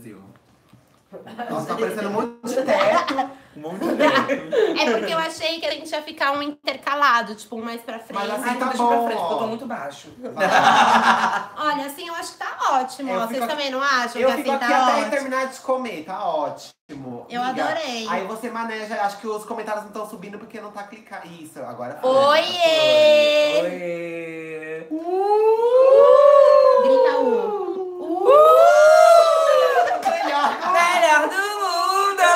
Brasil. Nossa, tá parecendo um monte de teto. Um monte de teto. É porque eu achei que a gente ia ficar um intercalado, tipo, um mais pra frente. Mas assim Ai, tá deixa pra bom, frente, porque eu tô ó. muito baixo. Olha, assim, eu acho que tá ótimo. Eu ó. Vocês aqui- também não acham Eu que fico assim aqui tá até ótimo? terminar de comer, tá ótimo. Eu Amiga, adorei. Aí você maneja, acho que os comentários não estão subindo porque não tá clicando. Isso, agora foi. Oiê! Oi! Grita um. Melhor. Melhor do mundo!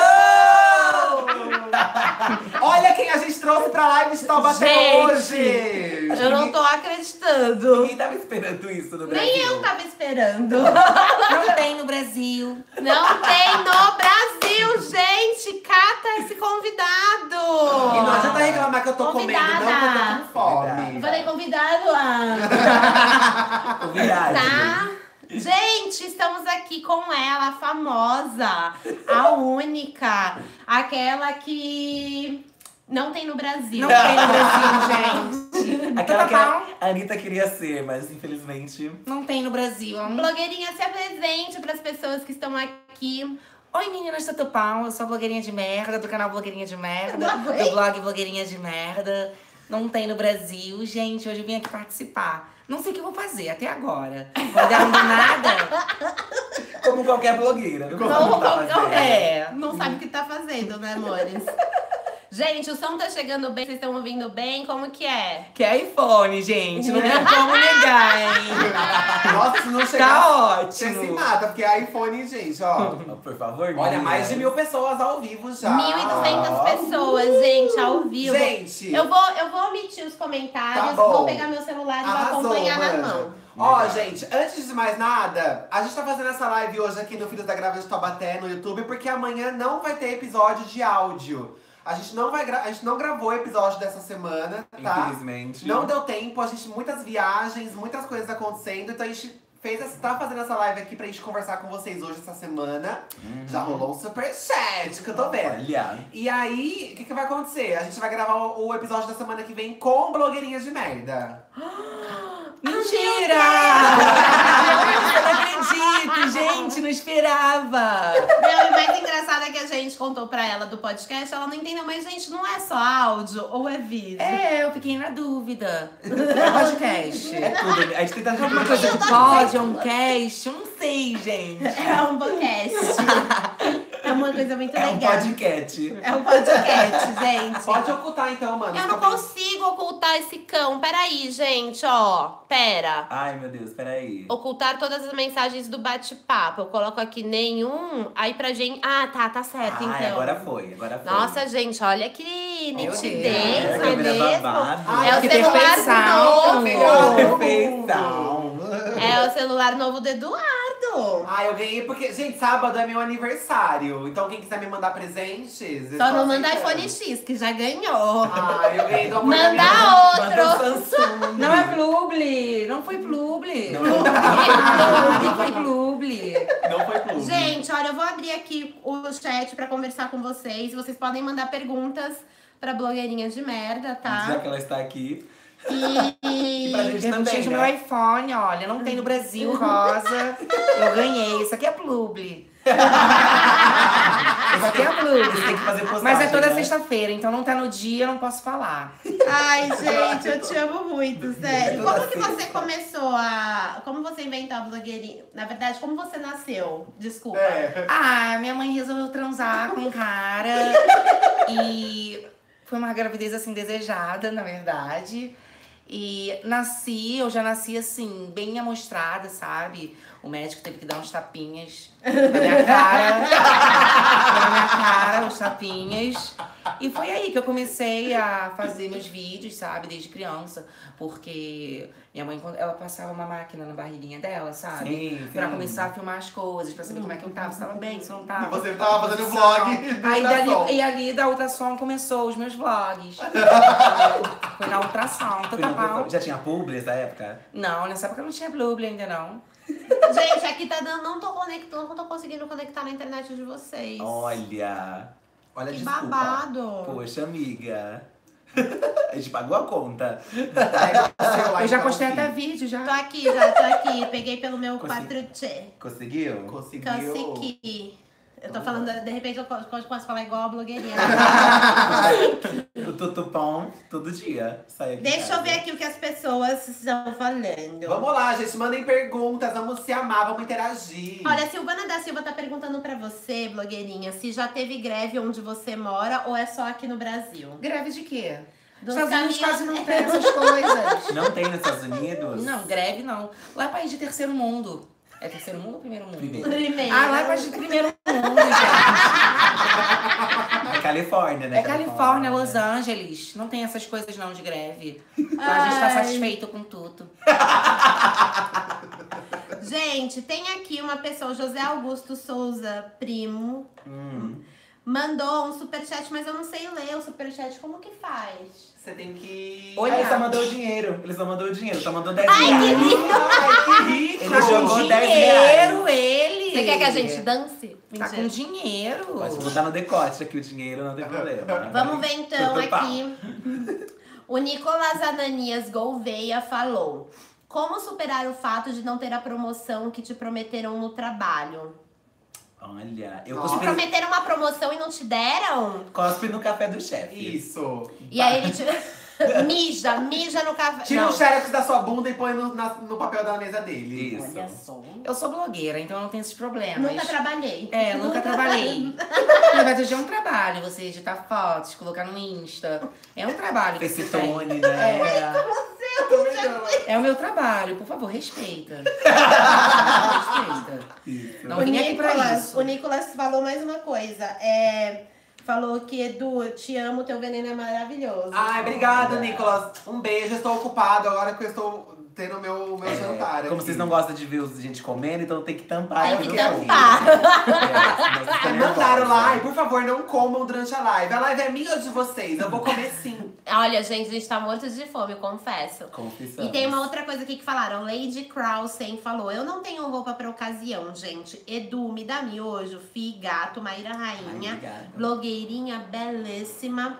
Olha quem a gente trouxe pra live de Taubaté hoje! Eu não tô acreditando. Ninguém tava esperando isso no Brasil. Nem eu tava esperando. Não tem no Brasil. Não tem no Brasil, gente! Cata esse E convidado! não adianta reclamar que eu tô comendo, não, que eu tô Convidada. com fome. Eu falei convidado a. Convidado. Tá? Gente, estamos aqui com ela, a famosa, a única, aquela que não tem no Brasil. Não tem no Brasil, gente. Aquela que Tá bom. a Anitta queria ser, mas infelizmente. Não tem no Brasil. Blogueirinha, se apresente para as pessoas que estão aqui. Oi, meninas do Tupão. Eu sou blogueirinha de merda, do canal Blogueirinha de Merda, do blog Blogueirinha de Merda. Não tem no Brasil. Gente, hoje eu vim aqui participar. Não sei o que eu vou fazer até agora. Eu do nada. Como qualquer blogueira. Não, Não, tá não, fazendo. É. Não sabe o que tá fazendo, né, amores? Gente, o som tá chegando bem, vocês estão ouvindo bem? Como que é? Que é iPhone, gente. Não tem como negar, hein? Nossa, se não chegar, Tá você se ótimo. mata, porque é iPhone, gente, ó. Por favor, Olha, meninas. mais de mil pessoas ao vivo já. 1.200 Ó. pessoas, gente, ao vivo. Gente, Eu vou, eu vou omitir os comentários, Tá vou pegar meu celular e vou acompanhar na mano. mão. Ó, gente, antes de mais nada, a gente tá fazendo essa live hoje aqui no Filhos da Grávida de Taubaté no YouTube, porque amanhã não vai ter episódio de áudio. A gente não vai gra- a gente não gravou episódio dessa semana, tá? Infelizmente. Não deu tempo, a gente muitas viagens, muitas coisas acontecendo, então a gente fez essa, tá fazendo essa live aqui pra gente conversar com vocês hoje essa semana. Já rolou um superchat que eu tô vendo. Olha. E aí, o que, que vai acontecer? A gente vai gravar o, o episódio da semana que vem com blogueirinhas de merda. Mentira! Eu não acredito, gente. Não esperava. Engraçado é que a gente contou pra ela do podcast, ela não entendeu, mas gente, não é só áudio ou é vídeo? É, eu fiquei na dúvida. É podcast. É tudo. A gente tenta É uma coisa de pod, é um cast? Eu não sei, gente. É um podcast. é uma coisa muito É um legal. podcast. É um podcast, gente. Pode ocultar então, mano. Eu não bem- consigo ocultar esse cão. Peraí, gente, ó. Pera. Ai, meu Deus, peraí. Ocultar todas as mensagens do bate-papo. Eu coloco aqui nenhum. Aí pra gente. Ah, tá, tá certo, Ai, então. agora foi, agora foi. Nossa, gente, olha que nitidez, não é mesmo? Ai, É o celular perfeição. novo. Perfeição. É o celular novo do Eduardo. Ah, eu ganhei porque, gente, sábado é meu aniversário. Então quem quiser me mandar presentes. eu Só não manda aceitando. iPhone X, que já ganhou. Ah, eu ganhei do amor da minha Manda Manda outro. Samsung. Não é Plubli. Não foi Plubli. Não. Foi Plubli. Não foi clube. Gente, olha, eu vou abrir aqui o chat pra conversar com vocês. Vocês podem mandar perguntas pra blogueirinha de merda, Já tá? que ela está aqui. E. Eu também, tinha né? meu iPhone, olha. Não tem no Brasil, rosa. Eu ganhei. Isso aqui é Plubli. Isso aqui é Você Plubli. tem que fazer postagem, Mas é toda né? sexta-feira, então não tá no dia, eu não posso falar. Ai, gente, eu te amo muito, sério. Como que você começou a. Como você inventou a blogueirinha? Na verdade, como você nasceu? Desculpa. É. Ah, minha mãe resolveu transar com um cara e foi uma gravidez assim desejada, na verdade. E nasci, eu já nasci assim, bem amostrada, sabe? O médico teve que dar uns tapinhas na minha cara. na minha cara, uns tapinhas. E foi aí que eu comecei a fazer meus vídeos, sabe? Desde criança. Porque minha mãe, quando- ela passava uma máquina na barriguinha dela, sabe? Sim, Pra sim. começar a filmar as coisas, pra saber como é que eu tava, se tava bem, se eu não E tava. você tava fazendo vlog. Aí dali, e ali da ultrassom começou os meus vlogs. Foi na ultrassom, total. Já tinha publi nessa época? Não, nessa época não tinha Blubli ainda não. Gente, aqui tá dando. Não tô conectando, não tô conseguindo conectar na internet de vocês. Olha. Olha, que desculpa. babado. Poxa, amiga. A gente pagou a conta. Eu já postei até vídeo, já. Tô aqui, já tô aqui. Peguei pelo meu Consegui. 4G. Conseguiu? Conseguiu. Consegui. Eu tô falando, de repente eu posso falar igual a blogueirinha. o tutupom todo dia. Sai aqui Deixa eu ver aqui o que as pessoas estão falando. Vamos lá, gente. Mandem perguntas. Vamos se amar, vamos interagir. Olha, a Silvana da Silva tá perguntando pra você, blogueirinha, se já teve greve onde você mora ou é só aqui no Brasil. Greve de quê? Dos Estados Unidos quase não tem essas coisas. Não tem nos Estados Unidos? Não, greve não. Lá é país de terceiro mundo. É terceiro mundo ou primeiro mundo? Primeiro. Primeiro. Ah, lá é país de primeiro mundo, gente. É Califórnia, né? É Califórnia, Los Angeles. Não tem essas coisas não de greve. Lá a gente tá satisfeito com tudo. Gente, tem aqui uma pessoa, José Augusto Souza Primo, Hum. mandou um superchat, mas eu não sei ler o superchat. Como que faz? Você tem que. Olha. Ele só mandou o dinheiro. Ele só mandou o dinheiro. Só mandou 10 Ai, que reais. lindo! Ai, que rico! Ele jogou 10 dinheiro, ele! Você quer que a gente dance? Tá com dinheiro. Pode botar no decote aqui o dinheiro, não tem problema. Vamos ver então Tudo aqui. O Nicolas Ananias Gouveia falou: Como superar o fato de não ter a promoção que te prometeram no trabalho? Olha, eu Ó. Te prometeram uma promoção e não te deram? cospe no café do chefe. Isso. E aí ele te. Mija, mija no café. Tira Não. o xerox da sua bunda e põe no, na- no papel da mesa dele. Isso. Olha só. Eu sou blogueira, então eu não tenho esses problemas. Nunca trabalhei. É, eu nunca trabalhei. Na verdade, é um trabalho você editar fotos, colocar no Insta. É um trabalho tem. Fecitone, né? É, é o meu trabalho, por favor, respeita. respeita. Isso. Não o, vim aqui pra Nicolas, isso. o Nicolas falou mais uma coisa. É, falou que, Edu, te amo, teu veneno é maravilhoso. Ai, obrigado, Nicolas. Um beijo. Estou ocupado agora que eu estou tendo meu, meu É, jantar. como aqui. vocês não gostam de ver os gente comendo, então tem que tampar. Tem que microfone. tampar. É, Mandaram lá, ai, por favor, não comam durante a live. A live é minha ou de vocês? Eu vou comer sim. Olha, gente, a gente tá morto de fome, confesso. Confissão. E tem uma outra coisa aqui que falaram. Lady Krausen falou: Eu não tenho roupa pra ocasião, gente. Edu, me dá miojo, Fi, gato, Maíra Rainha, obrigado. blogueirinha belíssima.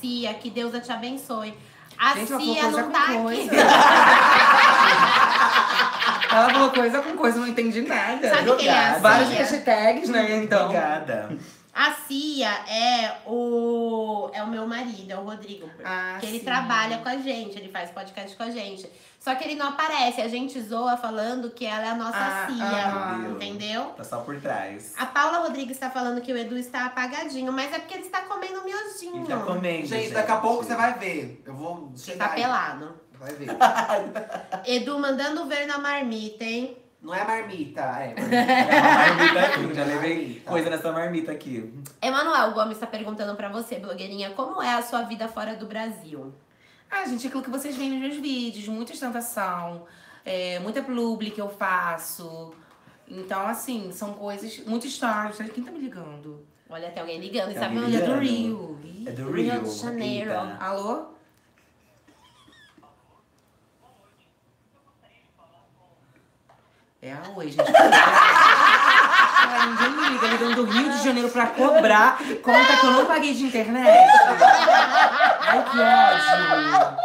Cia, que Deus te abençoe. A Gente, ela Cia falou coisa não com tá coisa. aqui. Ela falou coisa com coisa, não entendi nada. Sabe quem é a Várias Cia? hashtags, né? Então. Obrigada. A Cia é o, é o meu marido, é o Rodrigo. Ah, que ele sim. trabalha com a gente, ele faz podcast com a gente. Só que ele não aparece, a gente zoa falando que ela é a nossa Ah, Cia. aham. Entendeu? Tá só por trás. A Paula Rodrigues tá falando que o Edu está apagadinho, mas é porque ele está comendo miojinho. E tá comendo, Gente, daqui a pouco você vai ver. Eu vou Ele chegar tá aí. pelado. Vai ver. Edu mandando ver na marmita, hein? Não é marmita, é. É uma marmita aqui, já levei Marmita. coisa nessa marmita aqui. Emanuel Gomes tá perguntando pra você, blogueirinha, como é a sua vida fora do Brasil? Ah, gente, aquilo que vocês veem nos meus vídeos, muita ostentação, é, muita publi que eu faço. Então, assim, são coisas. Muito stories. Quem tá me ligando? Olha, tem alguém ligando, e Tá sabe onde É eu do ligando. Rio. É do Rio Rio. de Janeiro. Eita. Alô? É a Oi, gente. Cara, ninguém me liga ligando do Rio de Janeiro pra cobrar conta que eu não paguei de internet. Ai, que ódio.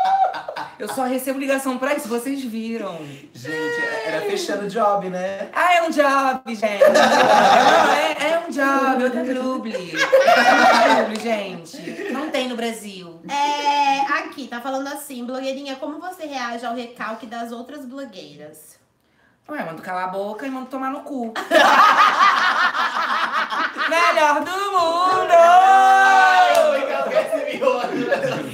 Eu só recebo ligação pra isso, vocês viram. Gente, era fechando o job, né? Ah, é um job, gente. É, é um job, outra publi. Outra publi, gente. Não tem no Brasil. É, aqui, tá falando assim, blogueirinha, como você reage ao recalque das outras blogueiras? Ué, mando calar a boca e mando tomar no cu. Melhor do mundo!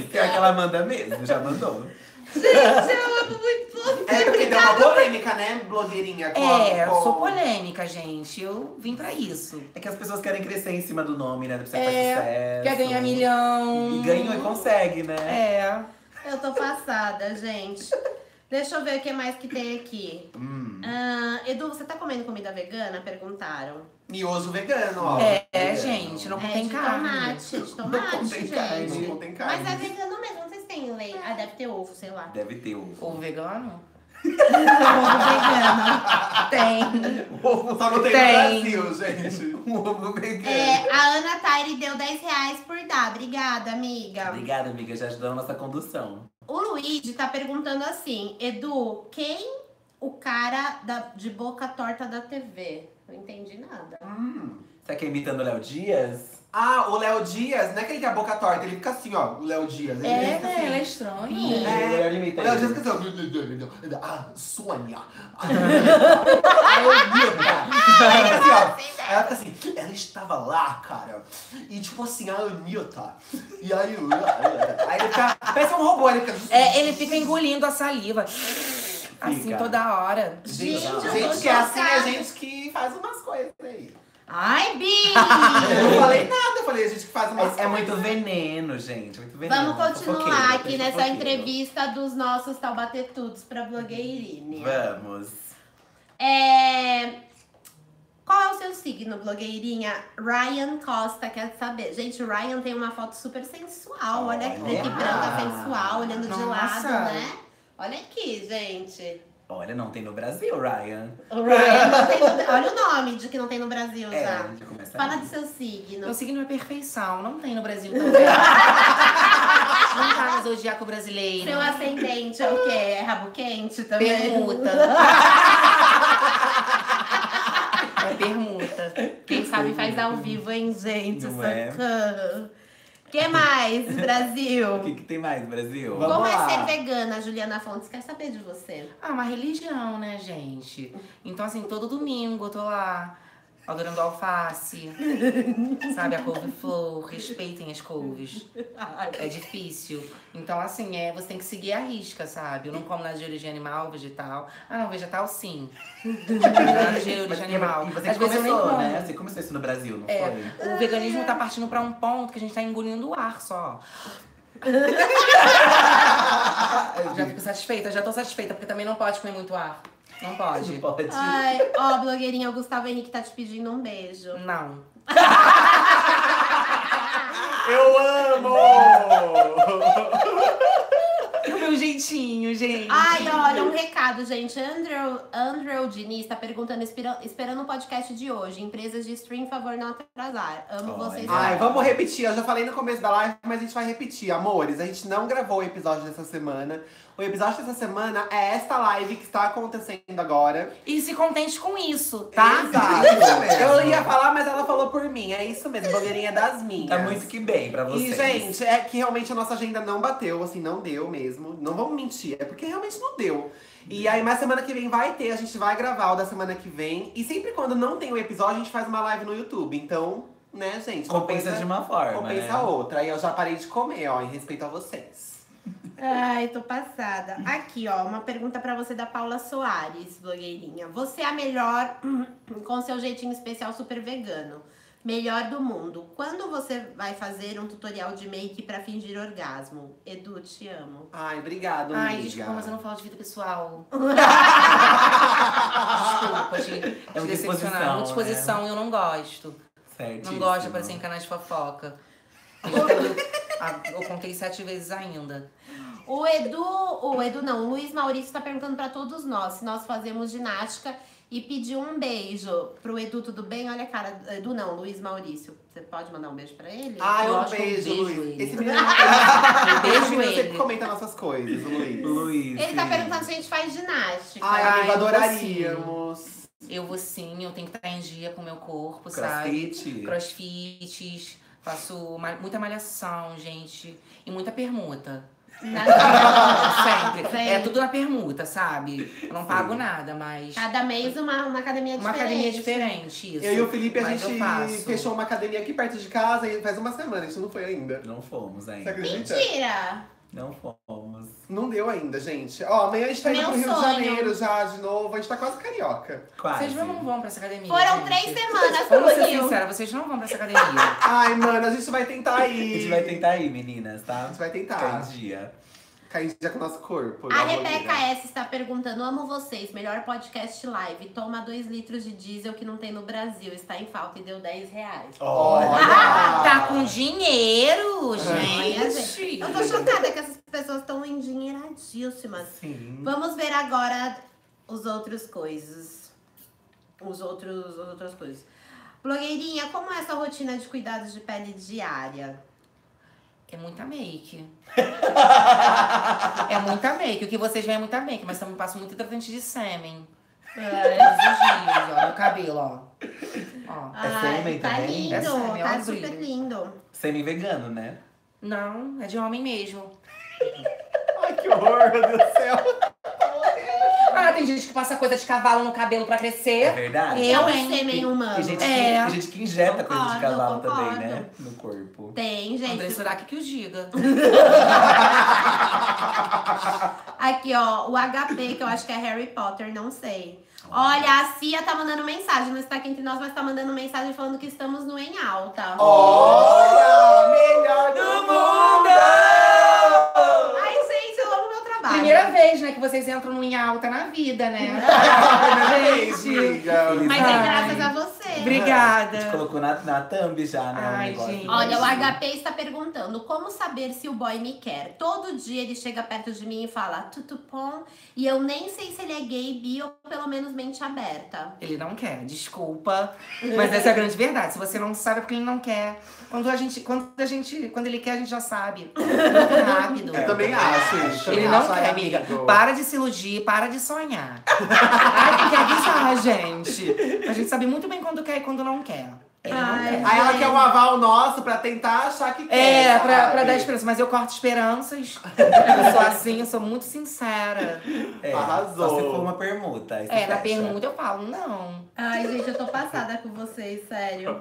Pior que ela manda mesmo, já mandou. Gente, eu amo muito É porque deu uma polêmica, né, blogueirinha? Com a- É, eu sou polêmica, gente. Eu vim pra isso. É que as pessoas querem crescer em cima do nome, né? Pra você É, fazer sucesso. Quer ganhar milhão. E ganhou e consegue, né? É. Eu tô passada, gente. Deixa eu ver o que mais que tem aqui. Hum. Ah, Edu, você tá comendo comida vegana? Perguntaram. Miojo vegano, ó. É, Vegano. gente, não é contém de carne. tomate, de tomate, contém gente. carne. Não contém carne. Mas é vegano mesmo, não sei se tem leite. Ah, deve ter ovo, sei lá. Deve ter o. Ou vegano? Ovo vegano. Tem. Só não tem, Tem. no Brasil, gente. Um ovo vegano. É, a Ana Tairi deu 10 reais por dar. Obrigada, amiga. Obrigada, amiga. Já ajudou a nossa condução. O Luigi tá perguntando assim: Edu, quem o cara da, de boca torta da TV? Não entendi nada. Hum. Será que é imitando o Léo Dias? Ah, o Léo Dias, não é que é a boca torta, ele fica assim, ó, o Léo Dias. Ele É, fica né? assim. Ela é estranha. É, ele imita O Léo ele. Dias fica assim, ó. Ah, Sônia. Ah, Anitta. Assim, ó. Ela fica assim, ela estava lá, cara. E tipo assim, a Anitta. E aí, aí ele fica, parece um robô, ele fica... É, ele fica engolindo a saliva. Assim, toda hora. Gente, tô Gente que é assim, é chocada. gente que faz umas coisas aí. Ai, Bi! Eu não falei nada, eu falei a gente que faz umas É, é muito veneno, gente. Muito veneno. Vamos continuar aqui nessa entrevista dos nossos Taubatetudos pra blogueirinha. Vamos. É... Qual é o seu signo, blogueirinha? Ryan Costa quer saber. Gente, o Ryan tem uma foto super sensual. Olha, Olha. preta e branca sensual, olhando de Nossa. lado, né? Olha aqui, gente. Olha, não tem no Brasil, Ryan. O Ryan no... Olha o nome de que não tem no Brasil É, já. Fala aí. de seu signo. Meu signo é perfeição. Não tem no Brasil também. não tá no zodíaco brasileiro. Seu ascendente é o quê? É rabo quente também? Permuta. é permuta. Quem sabe faz ao vivo, hein, gente? Não é? Socorro. que mais, Brasil? O que, que tem mais, Brasil? Vamos Como lá. é ser vegana, Juliana Fontes? Quer saber de você? Ah, uma religião, né, gente? Então, assim, todo domingo eu tô lá adorando alface. sabe, a couve-flor. Respeitem as couves. É difícil. Então, assim, é, você tem que seguir a risca, sabe? Eu não como nada de origem animal, vegetal. Ah, não, vegetal sim. Nada de origem animal. E você Às começou, né? Você começou isso no Brasil, não É, foi? o veganismo tá partindo pra um ponto que a gente tá engolindo o ar só. Já fico satisfeita, já tô satisfeita, porque também não pode comer muito ar. Não pode. Não pode. Ai, ó, blogueirinha, o Gustavo Henrique tá te pedindo um beijo. Não. Eu amo! É o meu jeitinho, gente. Ai, olha, um recado, gente. Andrew, Andrew Diniz tá perguntando, espera- esperando o podcast de hoje. Empresas de stream, favor, não atrasar. Amo Olha. vocês. Ai, vamos repetir. Eu já falei no começo da live, mas a gente vai repetir. Amores, a gente não gravou o episódio dessa semana. O episódio dessa semana é esta live que está acontecendo agora. E se contente com isso, tá? Exato. Eu ia falar, mas ela falou por mim. É isso mesmo, blogueirinha das minhas. Tá muito que bem pra E, vocês. gente, é que realmente a nossa agenda não bateu, assim, não deu mesmo. Não vamos mentir, é porque realmente não deu. E aí, mas semana que vem vai ter, a gente vai gravar o da semana que vem. E sempre quando não tem o episódio, a gente faz uma live no YouTube. Então, né, gente? Compensa coisa de uma forma, Compensa né? a outra. Aí eu já parei de comer, ó, em respeito a vocês. Ai, tô passada. Aqui, ó, uma pergunta pra você da Paula Soares, blogueirinha. Você é a melhor com seu jeitinho especial super vegano. Melhor do mundo. Quando você vai fazer um tutorial de make pra fingir orgasmo? Edu, te amo. Ai, obrigado, Ai, amiga. desculpa, mas eu não falo de vida pessoal. desculpa, te, te É muita decepcionar. exposição, Muita exposição, eu não gosto. Certíssimo. Não gosto de aparecer em canais de fofoca. Eu, eu contei sete vezes ainda. O Edu, o Edu não, o Luiz Maurício tá perguntando pra todos nós se nós fazemos ginástica e pediu um beijo pro Edu, tudo bem? Olha a cara, Edu não, Luiz Maurício. Você pode mandar um beijo pra ele? Ai, um Lógico, um beijo, beijo, Luiz. ele. Esse menino, Eu esse beijo menino sempre ele. comenta nossas coisas, o Luiz. Luiz. Ele tá perguntando se a gente faz ginástica. Ai, Ai, eu vou adoraríamos. Eu vou sim, eu tenho que estar em dia com o meu corpo, sabe? Crossfit. Crossfits, faço ma- muita malhação, gente. E muita permuta. Nada- Sempre. Sempre. É tudo na permuta, sabe? Eu não pago nada, mas. Cada mês uma, uma academia Uma diferente. academia diferente, isso. Eu e o Felipe, a Mas eu gente faço. fechou uma academia aqui perto de casa e faz uma semana, a gente não foi ainda. Não fomos Você ainda. acredita? Mentira! Não fomos. Não deu ainda, gente. Ó, amanhã a gente tá indo Meu pro Rio de sonho. Janeiro já de novo, a gente tá quase carioca. Quase. Vocês não vão pra essa academia. Foram gente. três semanas pro Vamos ser Rio. sincera, vocês não vão pra essa academia. Ai, mano, a gente vai tentar A ir. gente vai tentar ir, meninas, tá? A gente vai tentar. Em dia. Com o nosso corpo. A Rebeca. S está perguntando: amo vocês, melhor podcast live. Toma 2 litros de diesel que não tem no Brasil. Está em falta e deu 10 reais. Olha! Tá com dinheiro, Ai, gente. Eu tô chocada que essas pessoas estão endinheiradíssimas. Sim. Vamos ver agora os outros coisas. Os outros, as outras coisas. Blogueirinha, como é essa rotina de cuidados de pele diária? É muita make. é muita make. O que vocês veem é muita make, mas também passo muito hidratante de sêmen. É. Os dias, ó. No cabelo, ó. Ó. Ai, sêmen tá também? lindo, É sêmen, tá olha o super brilho. lindo. Semi vegano, né? Não, é de homem mesmo. Ai, que horror, meu Deus do céu. Ah, tem gente que passa coisa de cavalo no cabelo pra É crescer. verdade. É um hein? sêmen humano. Tem gente, É. que, tem gente que injeta coisa de Concordo, cavalo também, concordo. né? No corpo. Tem, gente. André Surak que o diga. Aqui, ó, o HP, que eu acho que é Harry Potter, não sei. Olha, a Cia tá mandando mensagem, não está aqui entre nós, mas tá mandando mensagem falando que estamos no em alta. Olha, melhor do mundo! Ai, gente, eu amo meu trabalho. Primeira vez, né, que vocês entram em alta na vida, né? gente. Mas é graças a você. A gente Obrigada. colocou na, na thumb já, né? Ai, gente. Olha, o HP está perguntando como saber se o boy me quer. Todo dia ele chega perto de mim e fala tutupom, e eu nem sei se ele é gay, bi ou pelo menos mente aberta. Ele não quer, desculpa. Mas essa é a grande verdade. Se você não sabe, é porque ele não quer. Quando a gente, quando a gente, quando ele quer, a gente já sabe. Muito rápido. Eu também acho. eu também Ele não acho, quer, amiga. Para de se iludir, para de sonhar. Ai, que avisar, gente. A gente sabe muito bem quando quer e quando não quer. Ai. Aí ela quer um aval nosso pra tentar achar que quer. É, pra, sabe? pra dar esperança. Mas eu corto esperanças. Eu sou assim, eu sou muito sincera. É, Arrasou. Só se for uma permuta. você É, na pergunta eu falo, não. Ai, gente, eu tô passada com vocês, sério.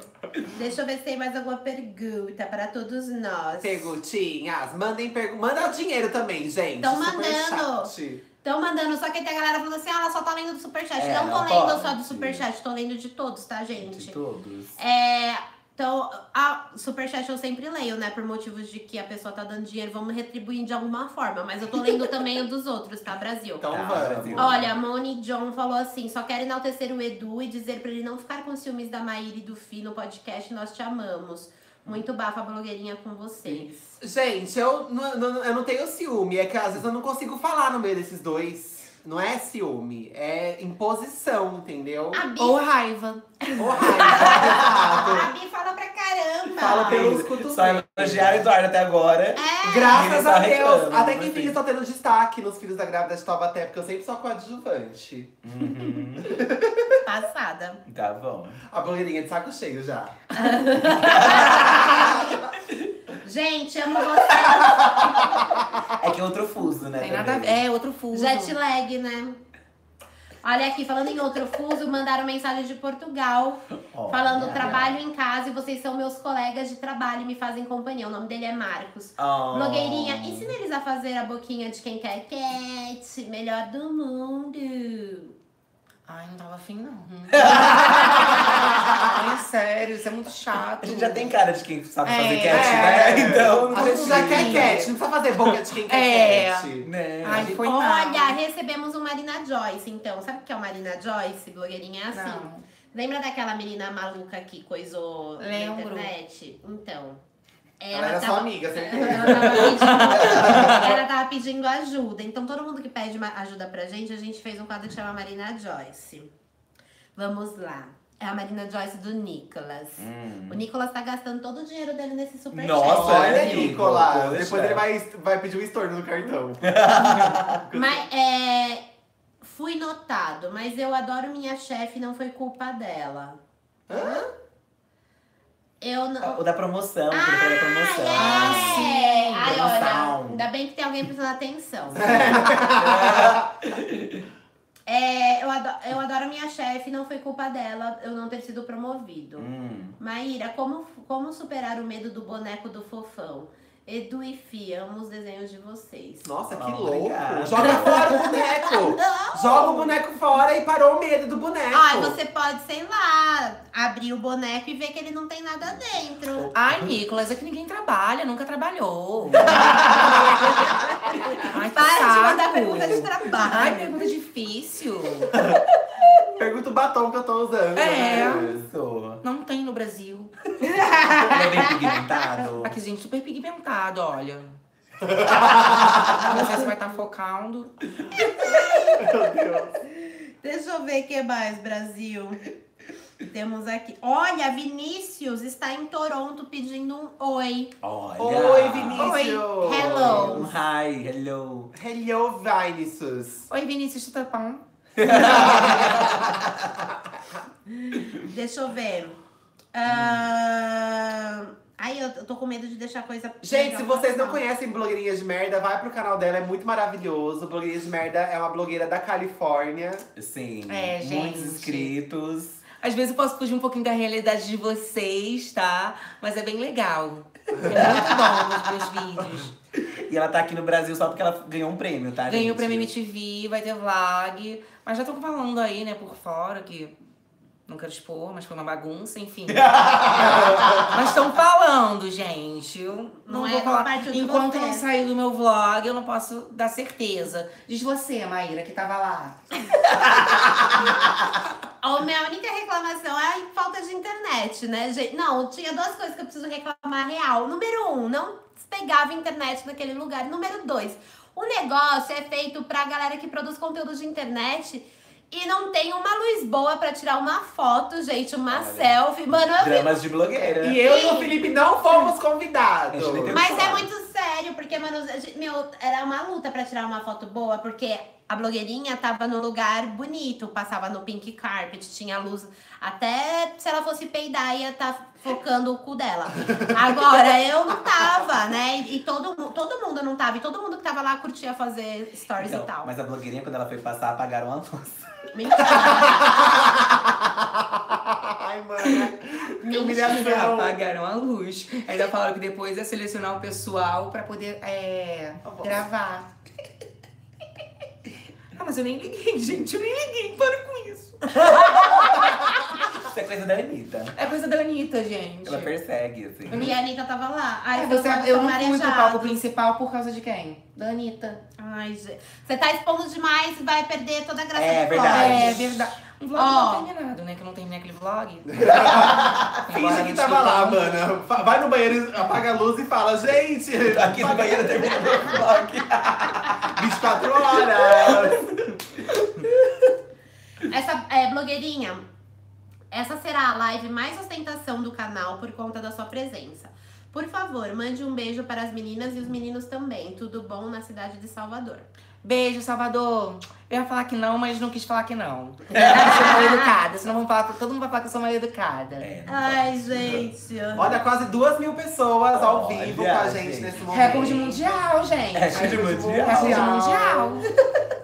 Deixa eu ver se tem mais alguma pergunta para todos nós. Perguntinhas, mandem perguntas. Manda dinheiro também, gente. Tão Superchat. mandando. Estão mandando, só que tem a galera falando assim, ah, ela só tá lendo do superchat. É, não tô não lendo pode. só do superchat, tô lendo de todos, tá, De gente? todos. É, então, a superchat eu sempre leio, né? Por motivos de que a pessoa tá dando dinheiro, vamos retribuir de alguma forma. Mas eu tô lendo também o dos outros, tá, Brasil? Então Tá. Brasil. Olha, a Moni John falou assim: só quero enaltecer o Edu e dizer pra ele não ficar com ciúmes da Maíra e do Fi no podcast. Nós te amamos. Muito bafa blogueirinha com vocês. Gente, eu não, não- eu não tenho ciúme. É que às vezes eu não consigo falar no meio desses dois. Não é ciúme, é imposição, entendeu? Bi, Ou raiva. Ou raiva, a Bi fala pra caramba. Fala pelos Só cotovelos. elogiaram o Eduardo até agora. É, Graças Ninguém a tá Deus. Até que enfim, estou tendo destaque nos Filhos da Grávida de Taubaté, porque eu sempre sou coadjuvante. Uhum. passada. Tá bom. A blogueirinha de saco cheio já. Gente, amo vocês. É que é outro fuso, né? Tem nada a ver. É outro fuso. Jet lag, né? Olha aqui, falando em outro fuso, mandaram mensagem de Portugal. Falando, trabalho em casa e vocês são meus colegas de trabalho e me fazem companhia. O nome dele é Marcos. Oh. Blogueirinha, ensina eles a fazer a boquinha de quem quer cat, melhor do mundo. Ai, não tava afim, não. Sério, isso é muito chato. A gente já tem cara de quem sabe É, fazer cat, é. né? Então não A gente já quer cat, não precisa fazer boca de quem quer É. cat. Né? Ai, foi mal. Olha, recebemos um Marina Joyce, então. Sabe o que é o Marina Joyce? Blogueirinha é assim. Não. Lembra daquela menina maluca que coisou Lembro. na internet? Então. Ela era sua tava- amiga, certeza. Ela tava, pedindo, ela tava pedindo ajuda. Então, todo mundo que pede ajuda pra gente, a gente fez um quadro que chama Marina Joyce. Vamos lá. É a Marina Joyce do Nicolas. Hum. O Nicolas tá gastando todo o dinheiro dele nesse superchat. Nossa, Olha, é, Nicolas. Nicolas, Depois é. ele vai, vai pedir o estorno no cartão. Mas é. Fui notado, mas eu adoro minha chefe, não foi culpa dela. Hã? Eu não. O da promoção, que ele da promoção. Ah, é. Ai, olha, promoção. ainda bem que tem alguém prestando atenção. É, eu, adoro, eu adoro minha chefe, não foi culpa dela eu não ter sido promovido. Hum. Maíra, como, como superar o medo do boneco do fofão? Edu e Fi, amo os desenhos de vocês. Nossa, que Oh, louco. obrigado. Joga fora o boneco. Joga o boneco fora e parou o medo do boneco. Ai, você pode, sei lá, abrir o boneco e ver que ele não tem nada dentro. Ai, Nicolas, é que ninguém trabalha, nunca trabalhou. Para de mandar pergunta de trabalho. Ai, pergunta difícil. Pergunta o batom que eu tô usando. É. né? Isso. Não tem no Brasil. É bem pigmentado. Aqui, gente, super pigmentado, olha. Não sei se vai estar focando. Meu Deus. Deixa eu ver o que mais, Brasil. Temos aqui. Olha, Vinícius está em Toronto pedindo um oi. Olha. Oi, Vinícius. Oi, hello. Um hi, hello. Hello, Vinicius. Oi, Vinícius, tudo bom? Deixa eu ver. Ah, Ai, eu tô com medo de deixar coisa. Gente, se vocês não conhecem Blogueirinhas de Merda, vai pro canal dela, é muito maravilhoso. Blogueirinhas de Merda é uma blogueira da Califórnia. Sim. É, Muitos gente. inscritos. Às vezes eu posso fugir um pouquinho da realidade de vocês, tá? Mas é bem legal. É muito bom nos meus vídeos. E ela tá aqui no Brasil só porque ela ganhou um prêmio, tá? Ganhei o prêmio MTV, vai ter vlog. Mas já tô falando aí, né, por fora, que não quero expor, mas foi uma bagunça, enfim. mas estão falando, gente. Eu não, Não é, vou não falar. Enquanto você. não sair do meu vlog, eu não posso dar certeza. Diz você, Maíra, que tava lá. A minha única reclamação é a falta de internet, né, gente? Não, tinha duas coisas que eu preciso reclamar real. Número um, não pegava internet naquele lugar. Número dois, o negócio é feito pra galera que produz conteúdo de internet e não tem uma luz boa pra tirar uma foto, gente, uma Olha. selfie. Mano, eu vi Dramas de blogueira. E eu e o Felipe não fomos convidados. Mas é muito sério, porque, mano, meu, era uma luta pra tirar uma foto boa, porque a blogueirinha tava no lugar bonito, passava no pink carpet, tinha luz. Até se ela fosse peidar, ia tá focando o cu dela. Agora, eu não tava, né? E todo, todo mundo não tava. E todo mundo que tava lá curtia fazer stories Então, e tal. Mas a blogueirinha, quando ela foi passar, apagaram a luz. Mentira. Ai, mano. Que humilhação. Apagaram a luz. Ainda falaram que depois ia selecionar o pessoal pra poder é, gravar. Ah, mas eu nem liguei, gente. Eu nem liguei. Para com isso. Isso é coisa da Anitta. É coisa da Anitta, gente. Ela persegue, assim. E a Anitta tava lá. Ai, É, você, eu não fui pro palco principal por causa de quem? Da Anitta. Ai, gente. Você tá expondo demais e vai perder toda a graça É do verdade. vlog. É verdade. Um vlog Ó. não terminado, né? Que eu não terminei aquele vlog. Finge que tava lá, mano. Vai no banheiro, apaga a luz e fala, gente. Aqui no banheiro terminou meu vlog. 24 horas. Essa é, blogueirinha, essa será a live mais ostentação do canal por conta da sua presença. Por favor, mande um beijo para as meninas e os meninos também. Tudo bom na cidade de Salvador. Beijo, Salvador. Eu ia falar que não, mas não quis falar que não. Eu sou mal educada, senão vão falar, todo mundo vai falar que eu sou mal educada. É, não Ai, gente. Olha, quase duas mil pessoas ao Olha, vivo com a gente gente. nesse momento. Recorde mundial, gente. Recorde mundial. Recorde mundial.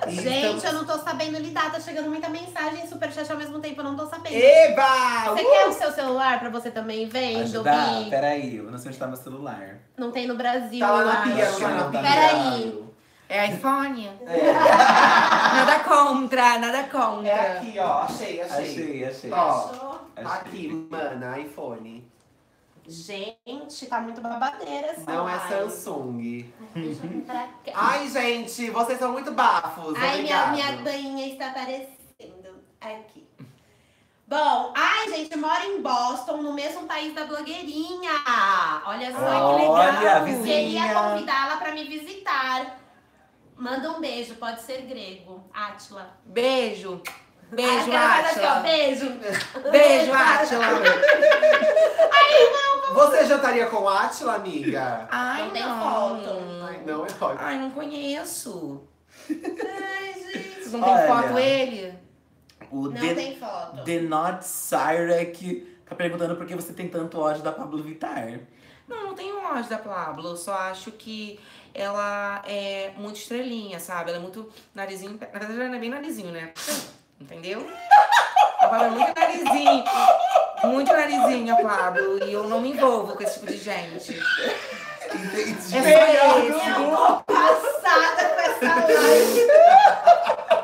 Gente, eu não tô sabendo lidar. Tá chegando muita mensagem, superchat ao mesmo tempo. Eu não tô sabendo. Eba! Você Uh! quer o seu celular pra você também vendo? Ajudar? Vi? Peraí, eu não sei onde tá meu celular. Não tem no Brasil. Tá lá na eu pia, acho. tá na pia. Peraí. É iPhone? É. Nada contra, nada contra. É aqui, ó. Achei, achei. Achei, achei. Ó. Achei. Aqui, mana, iPhone. Gente, tá muito babadeira essa Não é. Samsung. Ai, gente, vocês são muito bafos. Ai, minha, Obrigado. minha banhinha está aparecendo aqui. Bom, ai, gente, moro em Boston, no mesmo país da blogueirinha. Olha só que legal. Olha, a vizinha. Queria convidá-la para me visitar. Manda um beijo, pode ser grego. Átila. Beijo. Beijo, Átila. Beijo. Beijo, Átila. Você jantaria com Atila, amiga? Ai, Não tem não. foto. Ai, não, é ótimo. Ai, não conheço. Ai, gente. Vocês não tem Olha. foto ele? O Não The, tem foto. The Not Cyrek tá perguntando por que você tem tanto ódio da Pablo Vittar. Não, não tenho ódio da Pablo. Eu só acho que ela é muito estrelinha, sabe? Ela é muito narizinho. Na verdade, ela é bem narizinho, né? Entendeu? A Pablo é muito narizinho. Muito narizinho, a Pablo. E eu não me envolvo com esse tipo de gente. Entendi. É só isso. Eu tô passada.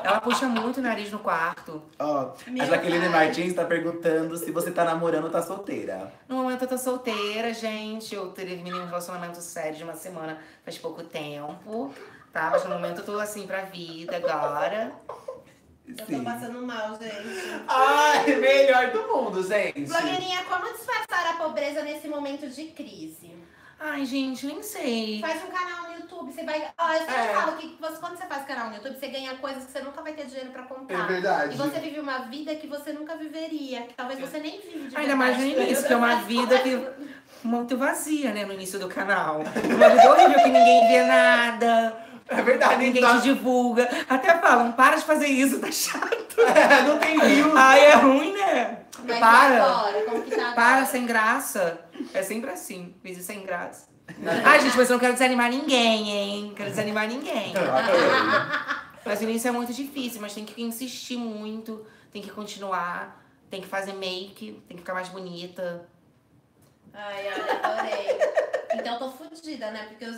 Ela puxa muito o nariz no quarto. Ó, Meu a Jaqueline pai. Martins tá perguntando se você tá namorando ou tá solteira. No momento eu tô solteira, gente. Eu terminei um relacionamento sério de uma semana faz pouco tempo. Tá? Mas no momento eu tô assim pra vida agora. Eu tô passando mal, gente. Ai, melhor do mundo, gente. Blogueirinha, como disfarçar a pobreza nesse momento de crise? Ai, gente, nem sei. Faz um canal no YouTube, você vai. Ó, eu sempre É. falo que você, quando você faz canal no YouTube, você ganha coisas que você nunca vai ter dinheiro pra comprar. É verdade. E você vive uma vida que você nunca viveria, que talvez você nem vive de Ainda mais no verdade. início, que é uma vida que muito vazia, né, no início do canal. Uma vida horrível que ninguém vê nada. É verdade, Ninguém então- te divulga. Até falam, para de fazer isso, tá chato. É, não tem views. Ai, é ruim, né? Mas para. agora? Como que tá Para, sem graça. É sempre assim, vídeo sem graça. Ai, gente, mas eu não quero desanimar ninguém, hein? Não quero desanimar ninguém. Mas o início é muito difícil, mas tem que insistir muito, tem que continuar, tem que fazer make, tem que ficar mais bonita. Ai, olha, adorei. Então eu tô fudida, né? Porque eu,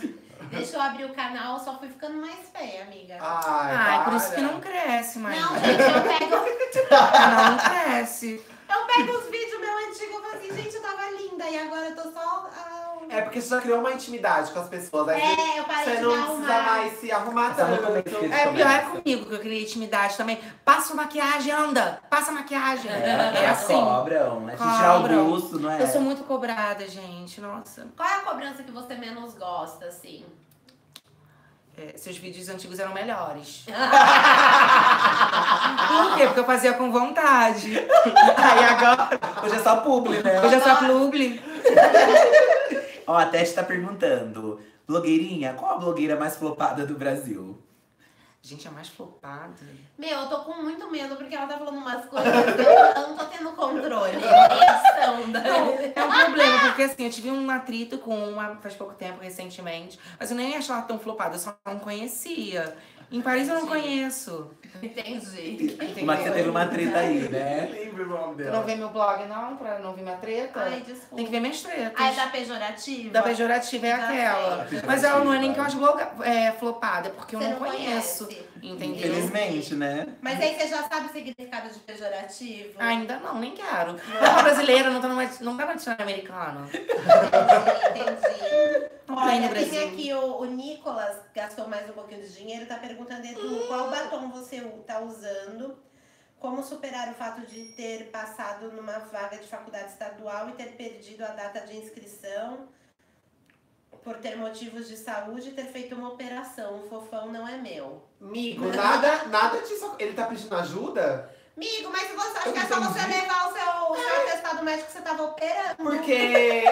deixa eu abrir o canal, eu só fui ficando mais feia, amiga. Ai, Ai, por isso que não cresce mais. Não, gente, eu pego, Não cresce. eu pego os vídeos meu antigos e falo assim, gente, eu tava linda e agora eu tô só. ah, É porque você já criou uma intimidade com as pessoas. Aí você- É, eu parei você de não me precisa arrumar. mais se arrumar tanto. É Começa. pior é comigo, que eu criei intimidade também. Passa maquiagem, anda! Passa maquiagem. É, É, assim. cobram. É de tirar o Cobram. busto, não é? Eu sou muito cobrada, gente. Nossa. Qual é a cobrança que você menos gosta, assim? É, seus vídeos antigos eram melhores. Por quê? Porque eu fazia com vontade. Aí agora. Hoje é só publi, né? Hoje é só publi. Ó, a Tete tá perguntando. Blogueirinha, qual a blogueira mais flopada do Brasil? Gente, é mais flopada. Meu, eu tô com muito medo porque ela tá falando umas coisas que eu, não tô tendo controle. Da... Não, é um problema, porque assim, eu tive um atrito com uma faz pouco tempo, recentemente. Mas eu nem achava ela tão flopada, eu só não conhecia. Em Paris eu não conheço. Entendi. Que você teve uma treta aí, né? lembro o nome dela. não vê meu blog, não? Pra não ver minha treta? Ai, desculpa. Tem que ver minhas tretas. Ah, é da pejorativa? Da pejorativa é Da aquela. pejorativa. Mas ela não é nem que eu acho é, flopada, é porque eu Você não, não conheço. conhece. Entendeu? Infelizmente, né? Mas aí você já sabe o significado de pejorativo? Ainda não, nem quero. Eu sou brasileira, não tá no, não tá dicionário americano. Entendi. Olha, tem Brasil. aqui o, o Nicolas, gastou mais um pouquinho de dinheiro, tá perguntando, Edu, qual batom você tá usando? Como superar o fato de ter passado numa vaga de faculdade estadual e ter perdido a data de inscrição por ter motivos de saúde e ter feito uma operação? O fofão não é meu. Amigo, nada, nada disso. Ele tá pedindo ajuda? Amigo, mas você acha que é só você levar o seu, o seu atestado médico que você tava operando? Porque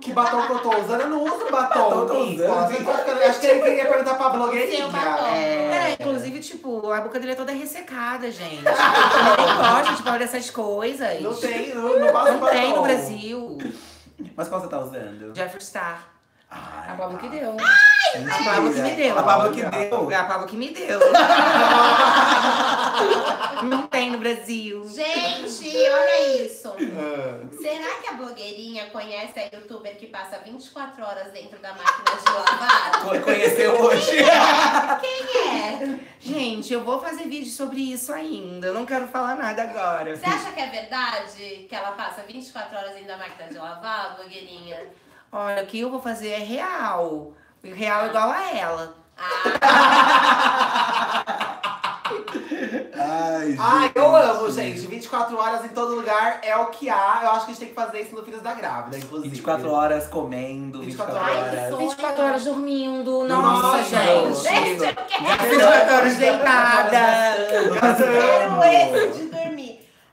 que batom que eu tô usando, eu não uso batom. Batom tô usando. Acho que ele queria perguntar pra blogueirinha. É, inclusive, tipo, a boca dele é toda ressecada, gente. Eu nem gosto de falar dessas coisas. Não tem, não, não passa Não batom. tem no Brasil. Mas qual você tá usando? Jeffree Star. Ai, A Pablo que deu. mentira. A Pablo que me deu. A Pablo que deu. É a Pablo que me deu. Não tem no Brasil. Gente, olha isso. Ah. Será que a blogueirinha conhece a youtuber que passa 24 horas dentro da máquina de lavar? Co- Conheceu hoje? Quem é? Gente, eu vou fazer vídeo sobre isso ainda. Eu não quero falar nada agora. Você acha que é verdade que ela passa 24 horas dentro da máquina de lavar, blogueirinha? Olha, o que eu vou fazer é real. Real igual a ela. Ai, Ai, eu amo, gente. 24 horas em todo lugar é o que há. Eu acho que a gente tem que fazer isso no Filhos da Grávida, inclusive. 24 horas comendo, 24 24 Ai, que horas. sonho. 24 horas dormindo. Nossa, Nossa, gente. Gente, eu quero 24 horas deitada. quero esse de.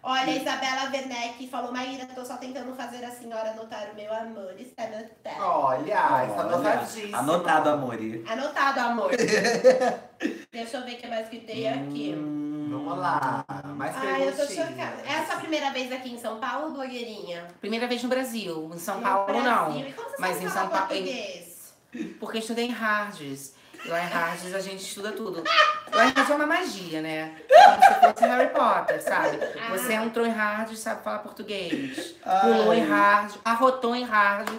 Olha, a Isabela Werneck falou, Maíra, tô só tentando fazer a senhora anotar o meu amor. Está anotado. Olha, está Olha, anotadíssimo. Anotado, amore. Anotado, amor. Deixa eu ver o que mais que tem aqui. Hum, Vamos lá. Mais Ai, eu tô chocada. É a sua primeira vez aqui em São Paulo, blogueirinha? Primeira vez no Brasil. Em São No Paulo, Brasil. não. E como você Mas sabe em falar São Paulo. português? Porque eu estudei em Hards. E Lá em Hards a gente estuda tudo. Lá em Hards é uma magia, né? Como se fosse Harry Potter, sabe? Você entrou em Hards, sabe falar português. Pulou em Hards, arrotou em Hards.